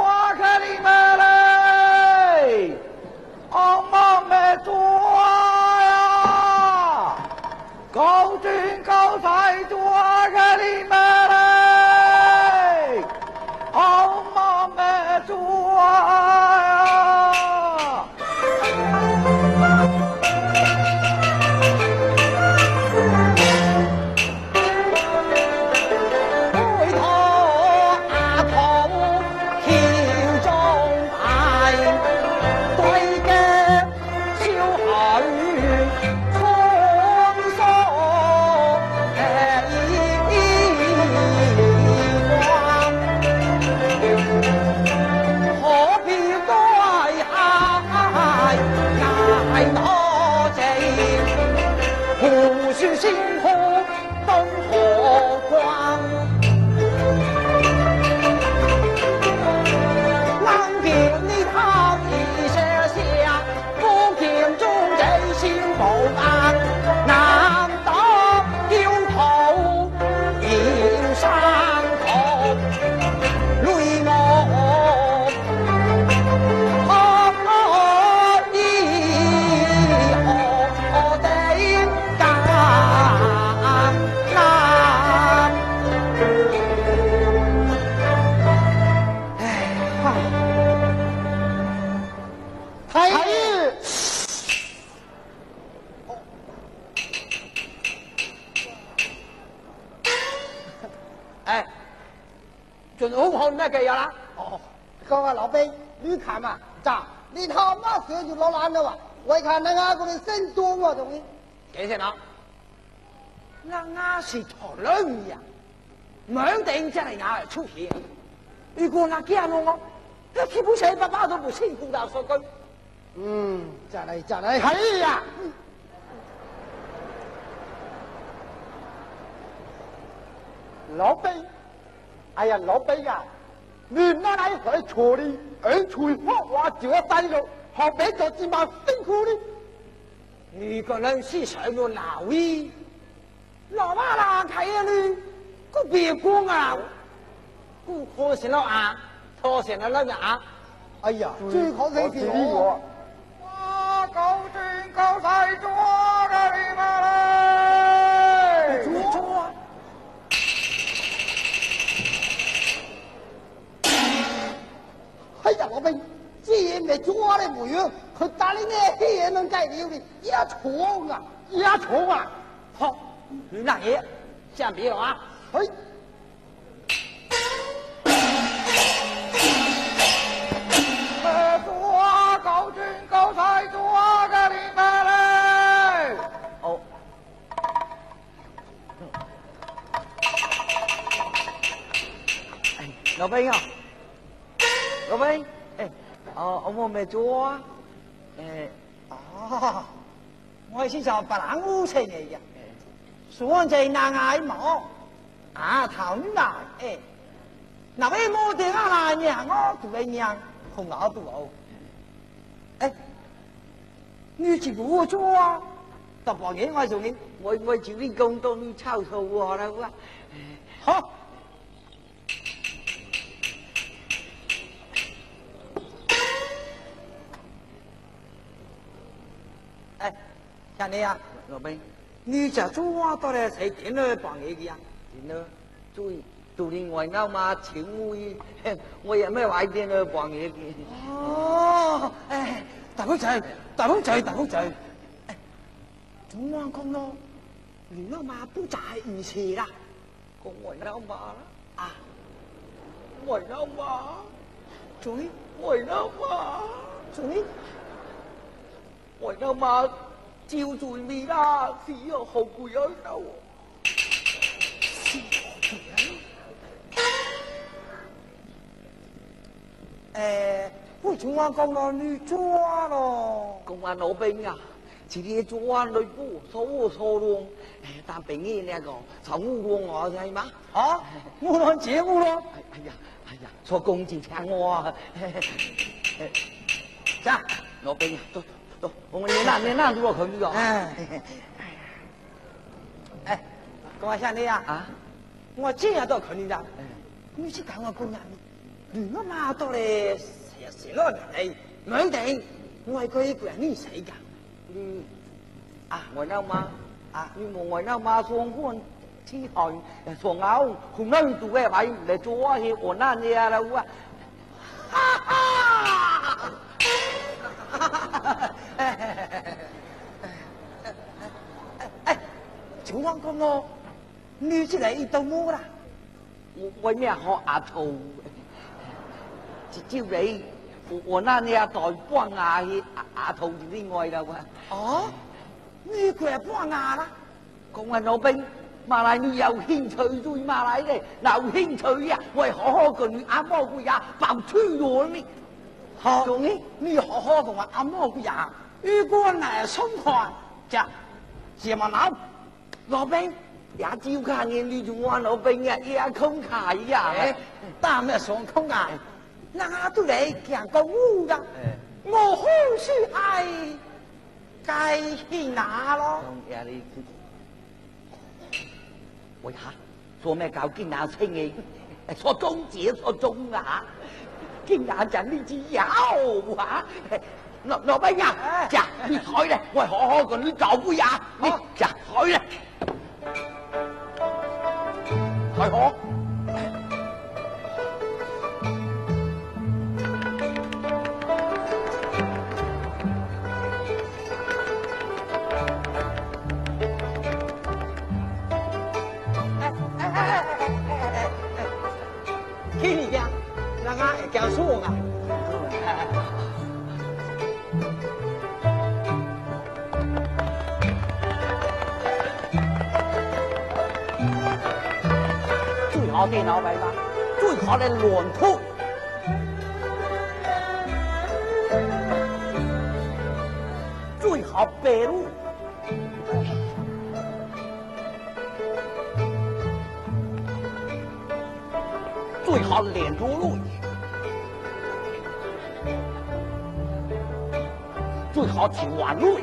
那就老懒了吧？我一看那阿不的生多啊，容易。谢谢了。那牙是托人呀，门得人家牙出息。如果那掉了，我这吃不下爸爸都不辛苦。的说哥，嗯，再来，再来，哎呀，老板，哎呀老板呀，你那里会处理？而处理花法简单了。好，别做这帮辛苦的。你可能是羡慕哪位？老马啦，开业了，可别光啊！顾可心了啊，操心了那个啊！哎呀，最好在边哦！啊，高进高在庄。你家里不用，可打里那些能干的有的也冲啊，也冲啊。好，你那里？先面了啊？嘿。呃，坐高老板你老板。哦，我没做，啊。哎，啊，我是像别人五千一样，双在男爱毛，啊，讨你蛋，哎，那为么的啊，老娘，俺做为娘，功劳多，哎，你是不做，大半年我做你，我我就你工作你操心我了，我好。像你呀，老妹，你在做啥子谁在了脑放的呀？啊？了，注意，做点外贸嘛，轻微。我也没玩电脑放野的。哦，哎，大风仔，大风仔，大风仔，做外贸咯。外贸不在一起啦？做外贸啊？啊，做外贸，做，做外贸，做，做外贸。就准备啦，只有好贵啊！头，哎，我昨晚讲到你抓了，公安老兵啊，昨晚抓部说我错了，哎，但兵的那个，曹武光啊，是吗？啊，我安节目了。哎呀哎呀，说公箭枪我。样，老兵啊。走，我问你那哪组考你啊？哎，哎，跟我像你呀？啊，我今夜到考你家。你去看我姑娘？你我妈到嘞谁谁老的来？没得，我还可以管你谁干？啊，我老妈啊，你莫我老妈说我们吃好，说牛，穷人都给买来啊，就我那啊了我。啊哈！哈哈哈哈哈哈！哎哎哎哎哎哎！秦王公公，你即来已到末啦？为咩学阿兔？直接你我拉你阿代搬牙去，阿兔就恋爱啦！哦，你佢系搬牙啦？讲系我兵，马仔你有兴趣对马仔咧？有兴趣呀？为好好个女阿毛姑娘抱腿远咧？好，你你好好个话，阿毛姑娘。如果难上台，就千万留老兵。也有看见你就玩老兵呀，也空开样。哎，大没上空啊，那都来讲个乌的。我欢喜哎，该去拿咯？喂哈，做咩搞艰难听诶？哎，错钟节错中啊！艰牙就你只妖啊！老老百姓，家好一点，我好好跟你照顾一你家好一点，好。哎哎哎哎哎哎哎，你讲，人家告诉我好电脑买吗？最好的软通，最好白路，最好联通路，最好清华路，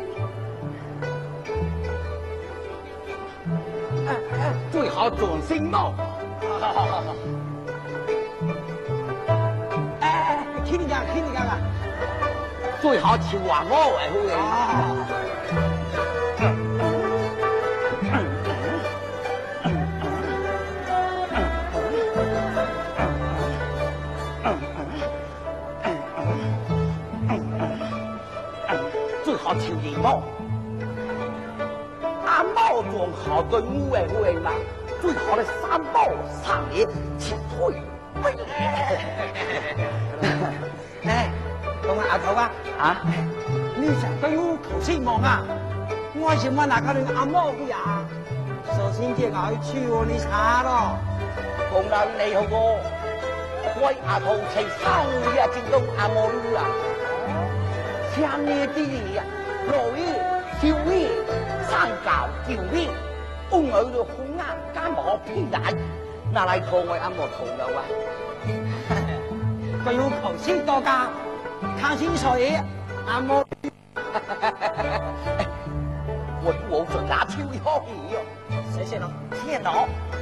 最好准星路。哎，听你讲，听你讲啊！最好吃黄毛哎，对不最好吃礼貌，阿茂种好的鱼哎，喂嘛，最好的。阿毛上的青翠，哎，阿阿头啊，啊！你想跟我口气毛啊？我喜欢那个人阿毛呀，首先这个要去我，的茶了。穷人你好不？我阿头才三月就东阿毛路啊，三年的呀，六月、九上交九月。我儿的红啊，干毛病来，拿来偷我也没偷到啊！不用口先多家，看清楚爷，俺没。哈我我这拿钱要命哟！谢谢侬，谢侬！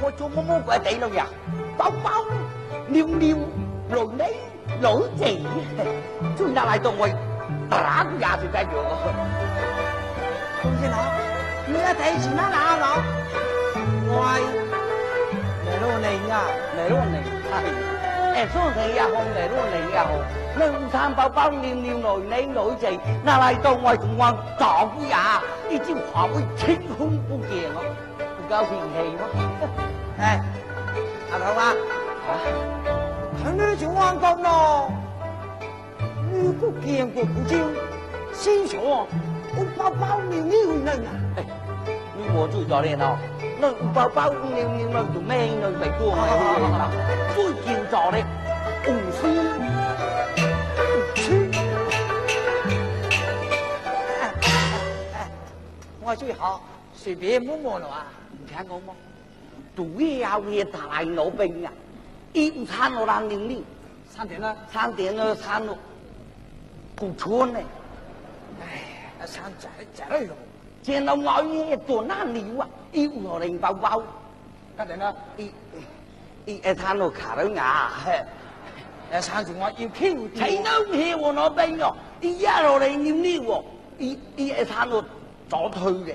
我做么么怪得了呀？包包、溜溜、老米、老贼，就拿来做我打个牙就感觉。谢谢侬。你要带起那哪走？来梅兰妮呀，梅兰妮，哈，哎，宋人呀，和梅兰妮也好，能山包包念念来来内子那来到外秦王照顾呀，已经化为青空不见了，够传奇吗？哎，阿头啊，看你的秦王功咯，吕布见过不久，心想我包包念念为能啊，哎。我最早练喽，那包包公你你那就咩呢？被过，最敬重的武师，武师。我最好便摸摸了啊！你看我吗？杜呀牙是大老兵呀，一参了南零零，三点了，三点了，三六，不错呢。哎，那参在在了哟。见到毛爷做那鸟啊，一我零包包，加点呐，伊伊哎摊路卡到牙，哎他叫我又飘。睇到我那边个，伊幺罗零鸟鸟，伊伊哎摊罗早退嘅。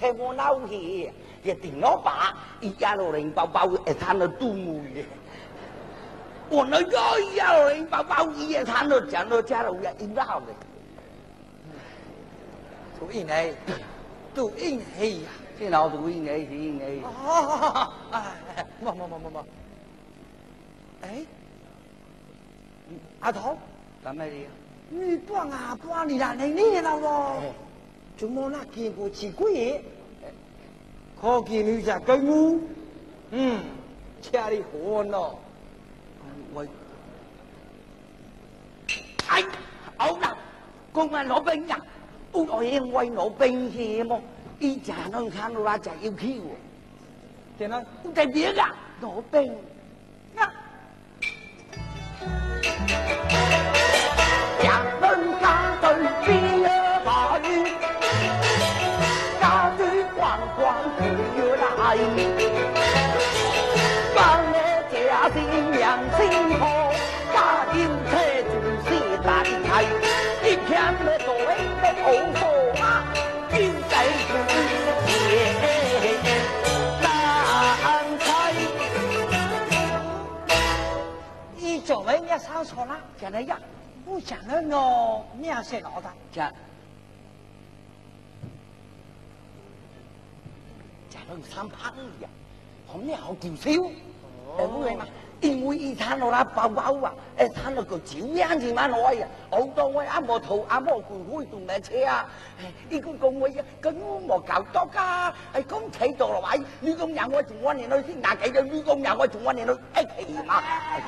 嘿，我我那去，一电脑把，伊幺罗零包包，哎摊罗都冇嘅。我那幺幺零包包，伊哎他罗长得真罗又硬包嘅。杜应哎，杜应哎呀，这老祖应哎，是应哎。啊，哎，莫莫莫莫莫。哎，阿涛，咋么的？你帮啊帮你来，你来了哦。怎么那干部吃鬼？可给你在跟我？嗯，家里活呢？我，哎，好啦，公安老板娘。我让你为玩弄病气么？一家人看我家有趣，所以呢，我别个弄病啊！两飞了帮俺家的娘亲好打点菜子。哦嚯，标底也难猜。你上床了？讲了呀，我讲了哦，你也老大。讲，讲到你胖了呀，红脸好点小，对不对吗？因为伊贪到啦包包啊，哎贪到个酒酿是蛮好呀，好多我阿摩头阿摩开开动的车啊，伊讲讲话根本无搞到噶，诶，工企做落喂，女工人我我年老先拿几个女工人我仲温柔，哎呀妈，哎呀，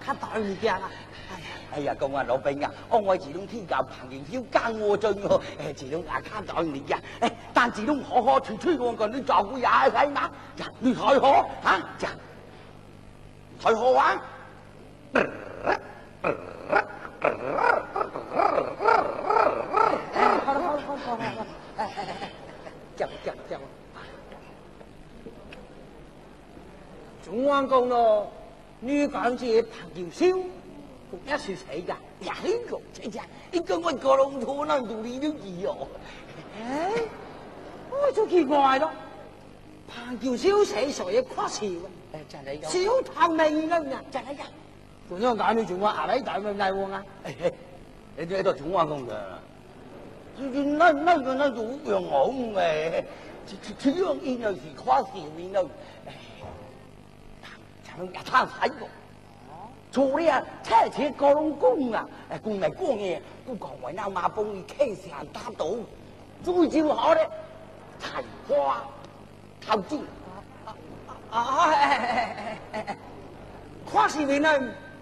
看到你点了。哎呀，公啊老兵啊，哦，我自动天教朋友要奸我尽哦，哎，自动啊参在你呀，哎，但自动可可处处我个你照顾也快 呀，你还好啊？你好啊？中安公咯，你敢接彭元霄？我水菜噶，两个，一只，一个我搞龙头那独立都一样。哎，我好奇怪了，彭桥小菜谁夸俏？哎，真的一样。小透明了嘛？真的一样。中央搞你中央阿伟大，没大王啊？哎嘿，那那都中央工的。就是那那个那是乌羊红的，只只只用一两是夸俏的了。哎，咱们一唱菜个。处理啊，拆迁搞龙工啊，哎，工来过年，不讲为那马蜂去上打倒，最就好嘞，提花，投资，啊，哎，看是为那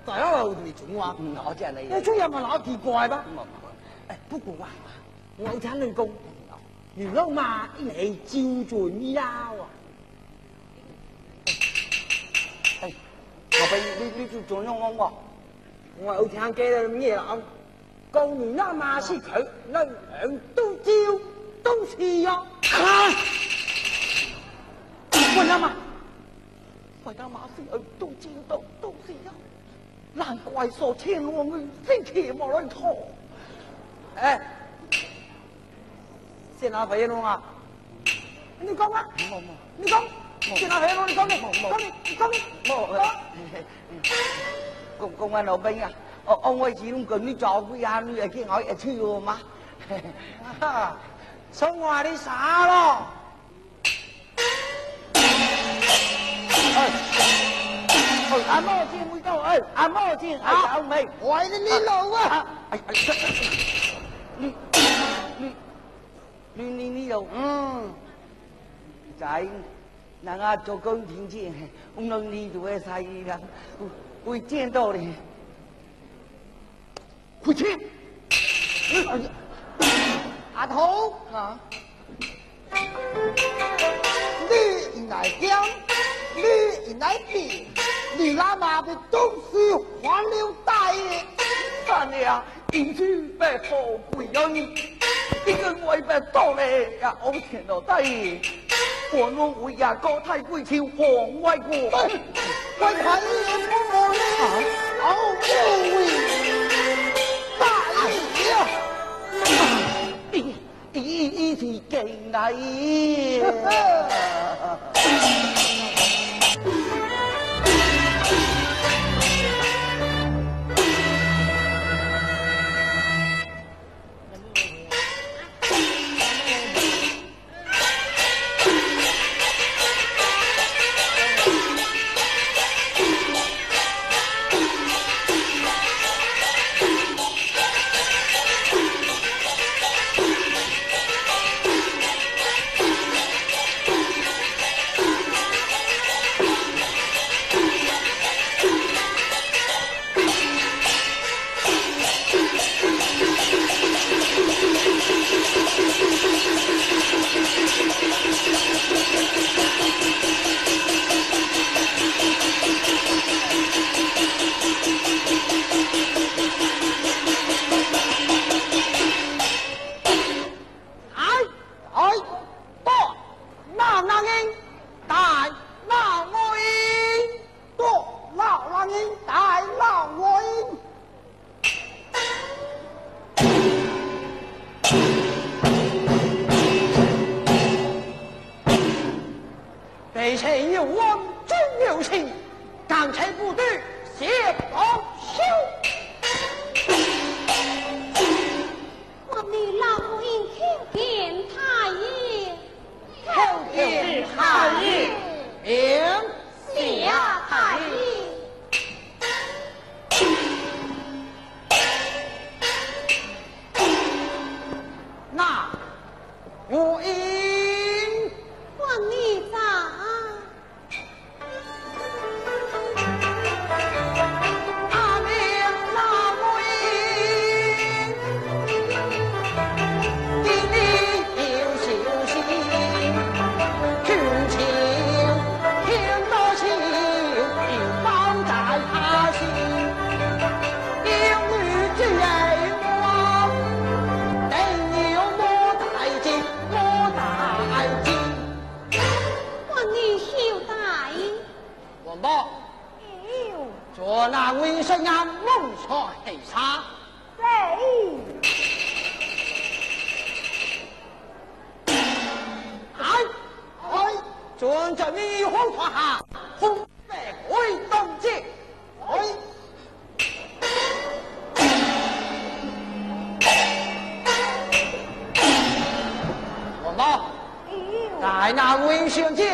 大老路里讲话，唔好借你，哎，出有冇老奇怪不？哎，不贵啊，我请人工，鱼肉嘛，你照做呀。我俾你，你就装凶我。我好听家的咩人，告你那马戏团那人都丢东西呀！啊，我他妈，我他妈是耳朵焦，都都是样。难怪说天王们整天没人套。哎，在哪边弄啊？你讲啊？你讲。给它喝，给你喝，你，给你，给你，给。公公安那边啊，哦，翁外侄都不你教，乌鸦乌也给它也吃了吗？哈哈，的啥了？阿茂先不要，哎，阿茂先，阿老妹，我给你弄啊！哎哎，你，你，你，你，你，你，你，你，那个做工听见，我们里头的生意人会见到的。父亲，阿头啊，你该讲，你该听，你那妈的东西还留大爷？他娘，邻居被偷被你，这个我一般倒嘞，呀！我天老大爷。我我会呀，哥太贵手，皇威武，威派不满，好威大呀，一一起给你。北臣有望，终有情，刚臣不独谢皇兄。我的老夫亲听见太爷，后天是寒日。请进。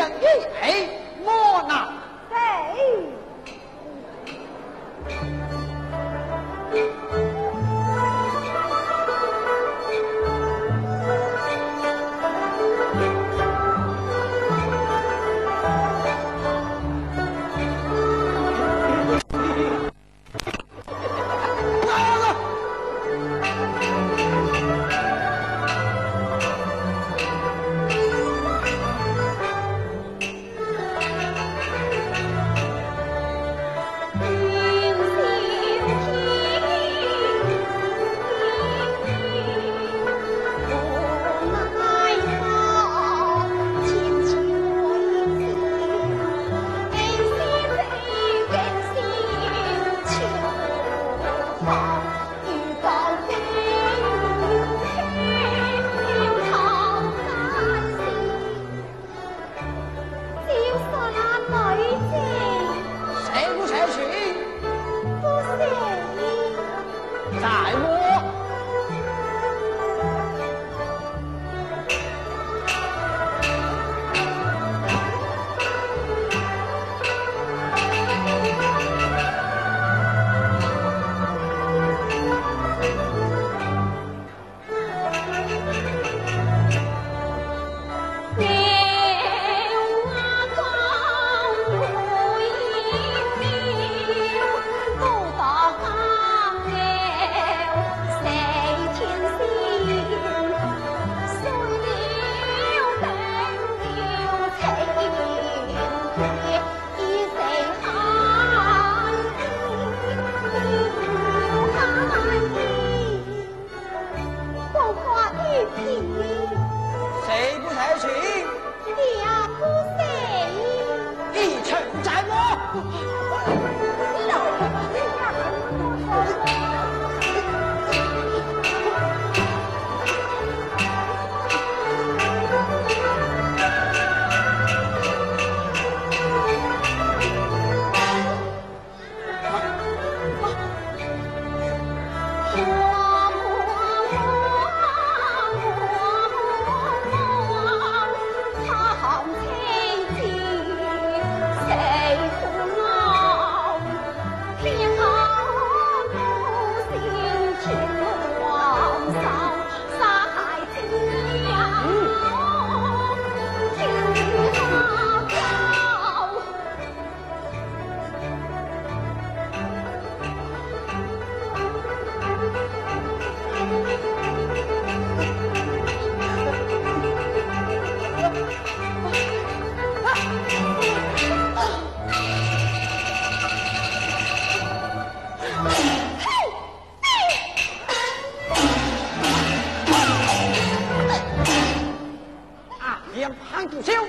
Santo Seu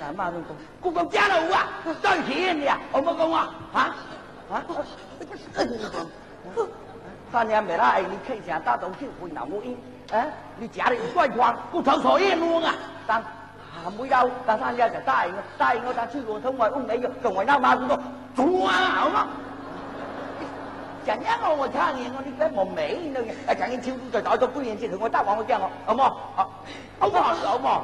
俺妈都讲，我讲家老啊，赚钱的啊，我没讲啊啊，不是你讲，三年没来，应你，经常大赌去挥脑摸烟啊，你家里帅光，不成所愿我啊，当。啊，不要！等三年就大应大答应我再去沟通，我问没有，跟我我拿子说，多啊好吗？我我你，我你别莫美了。哎，赶紧找一个官员去，我大王会见我，好么？好，好好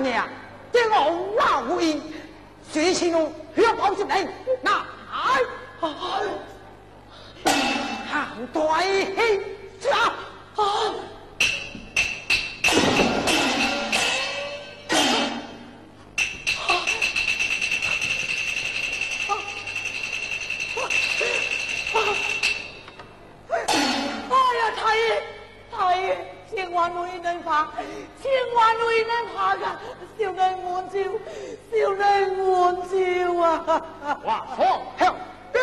你对我无赖无侬要跑来，那哎，行大喜啊！千万要能下呀，少奈满笑，少奈满笑啊！话说向，听，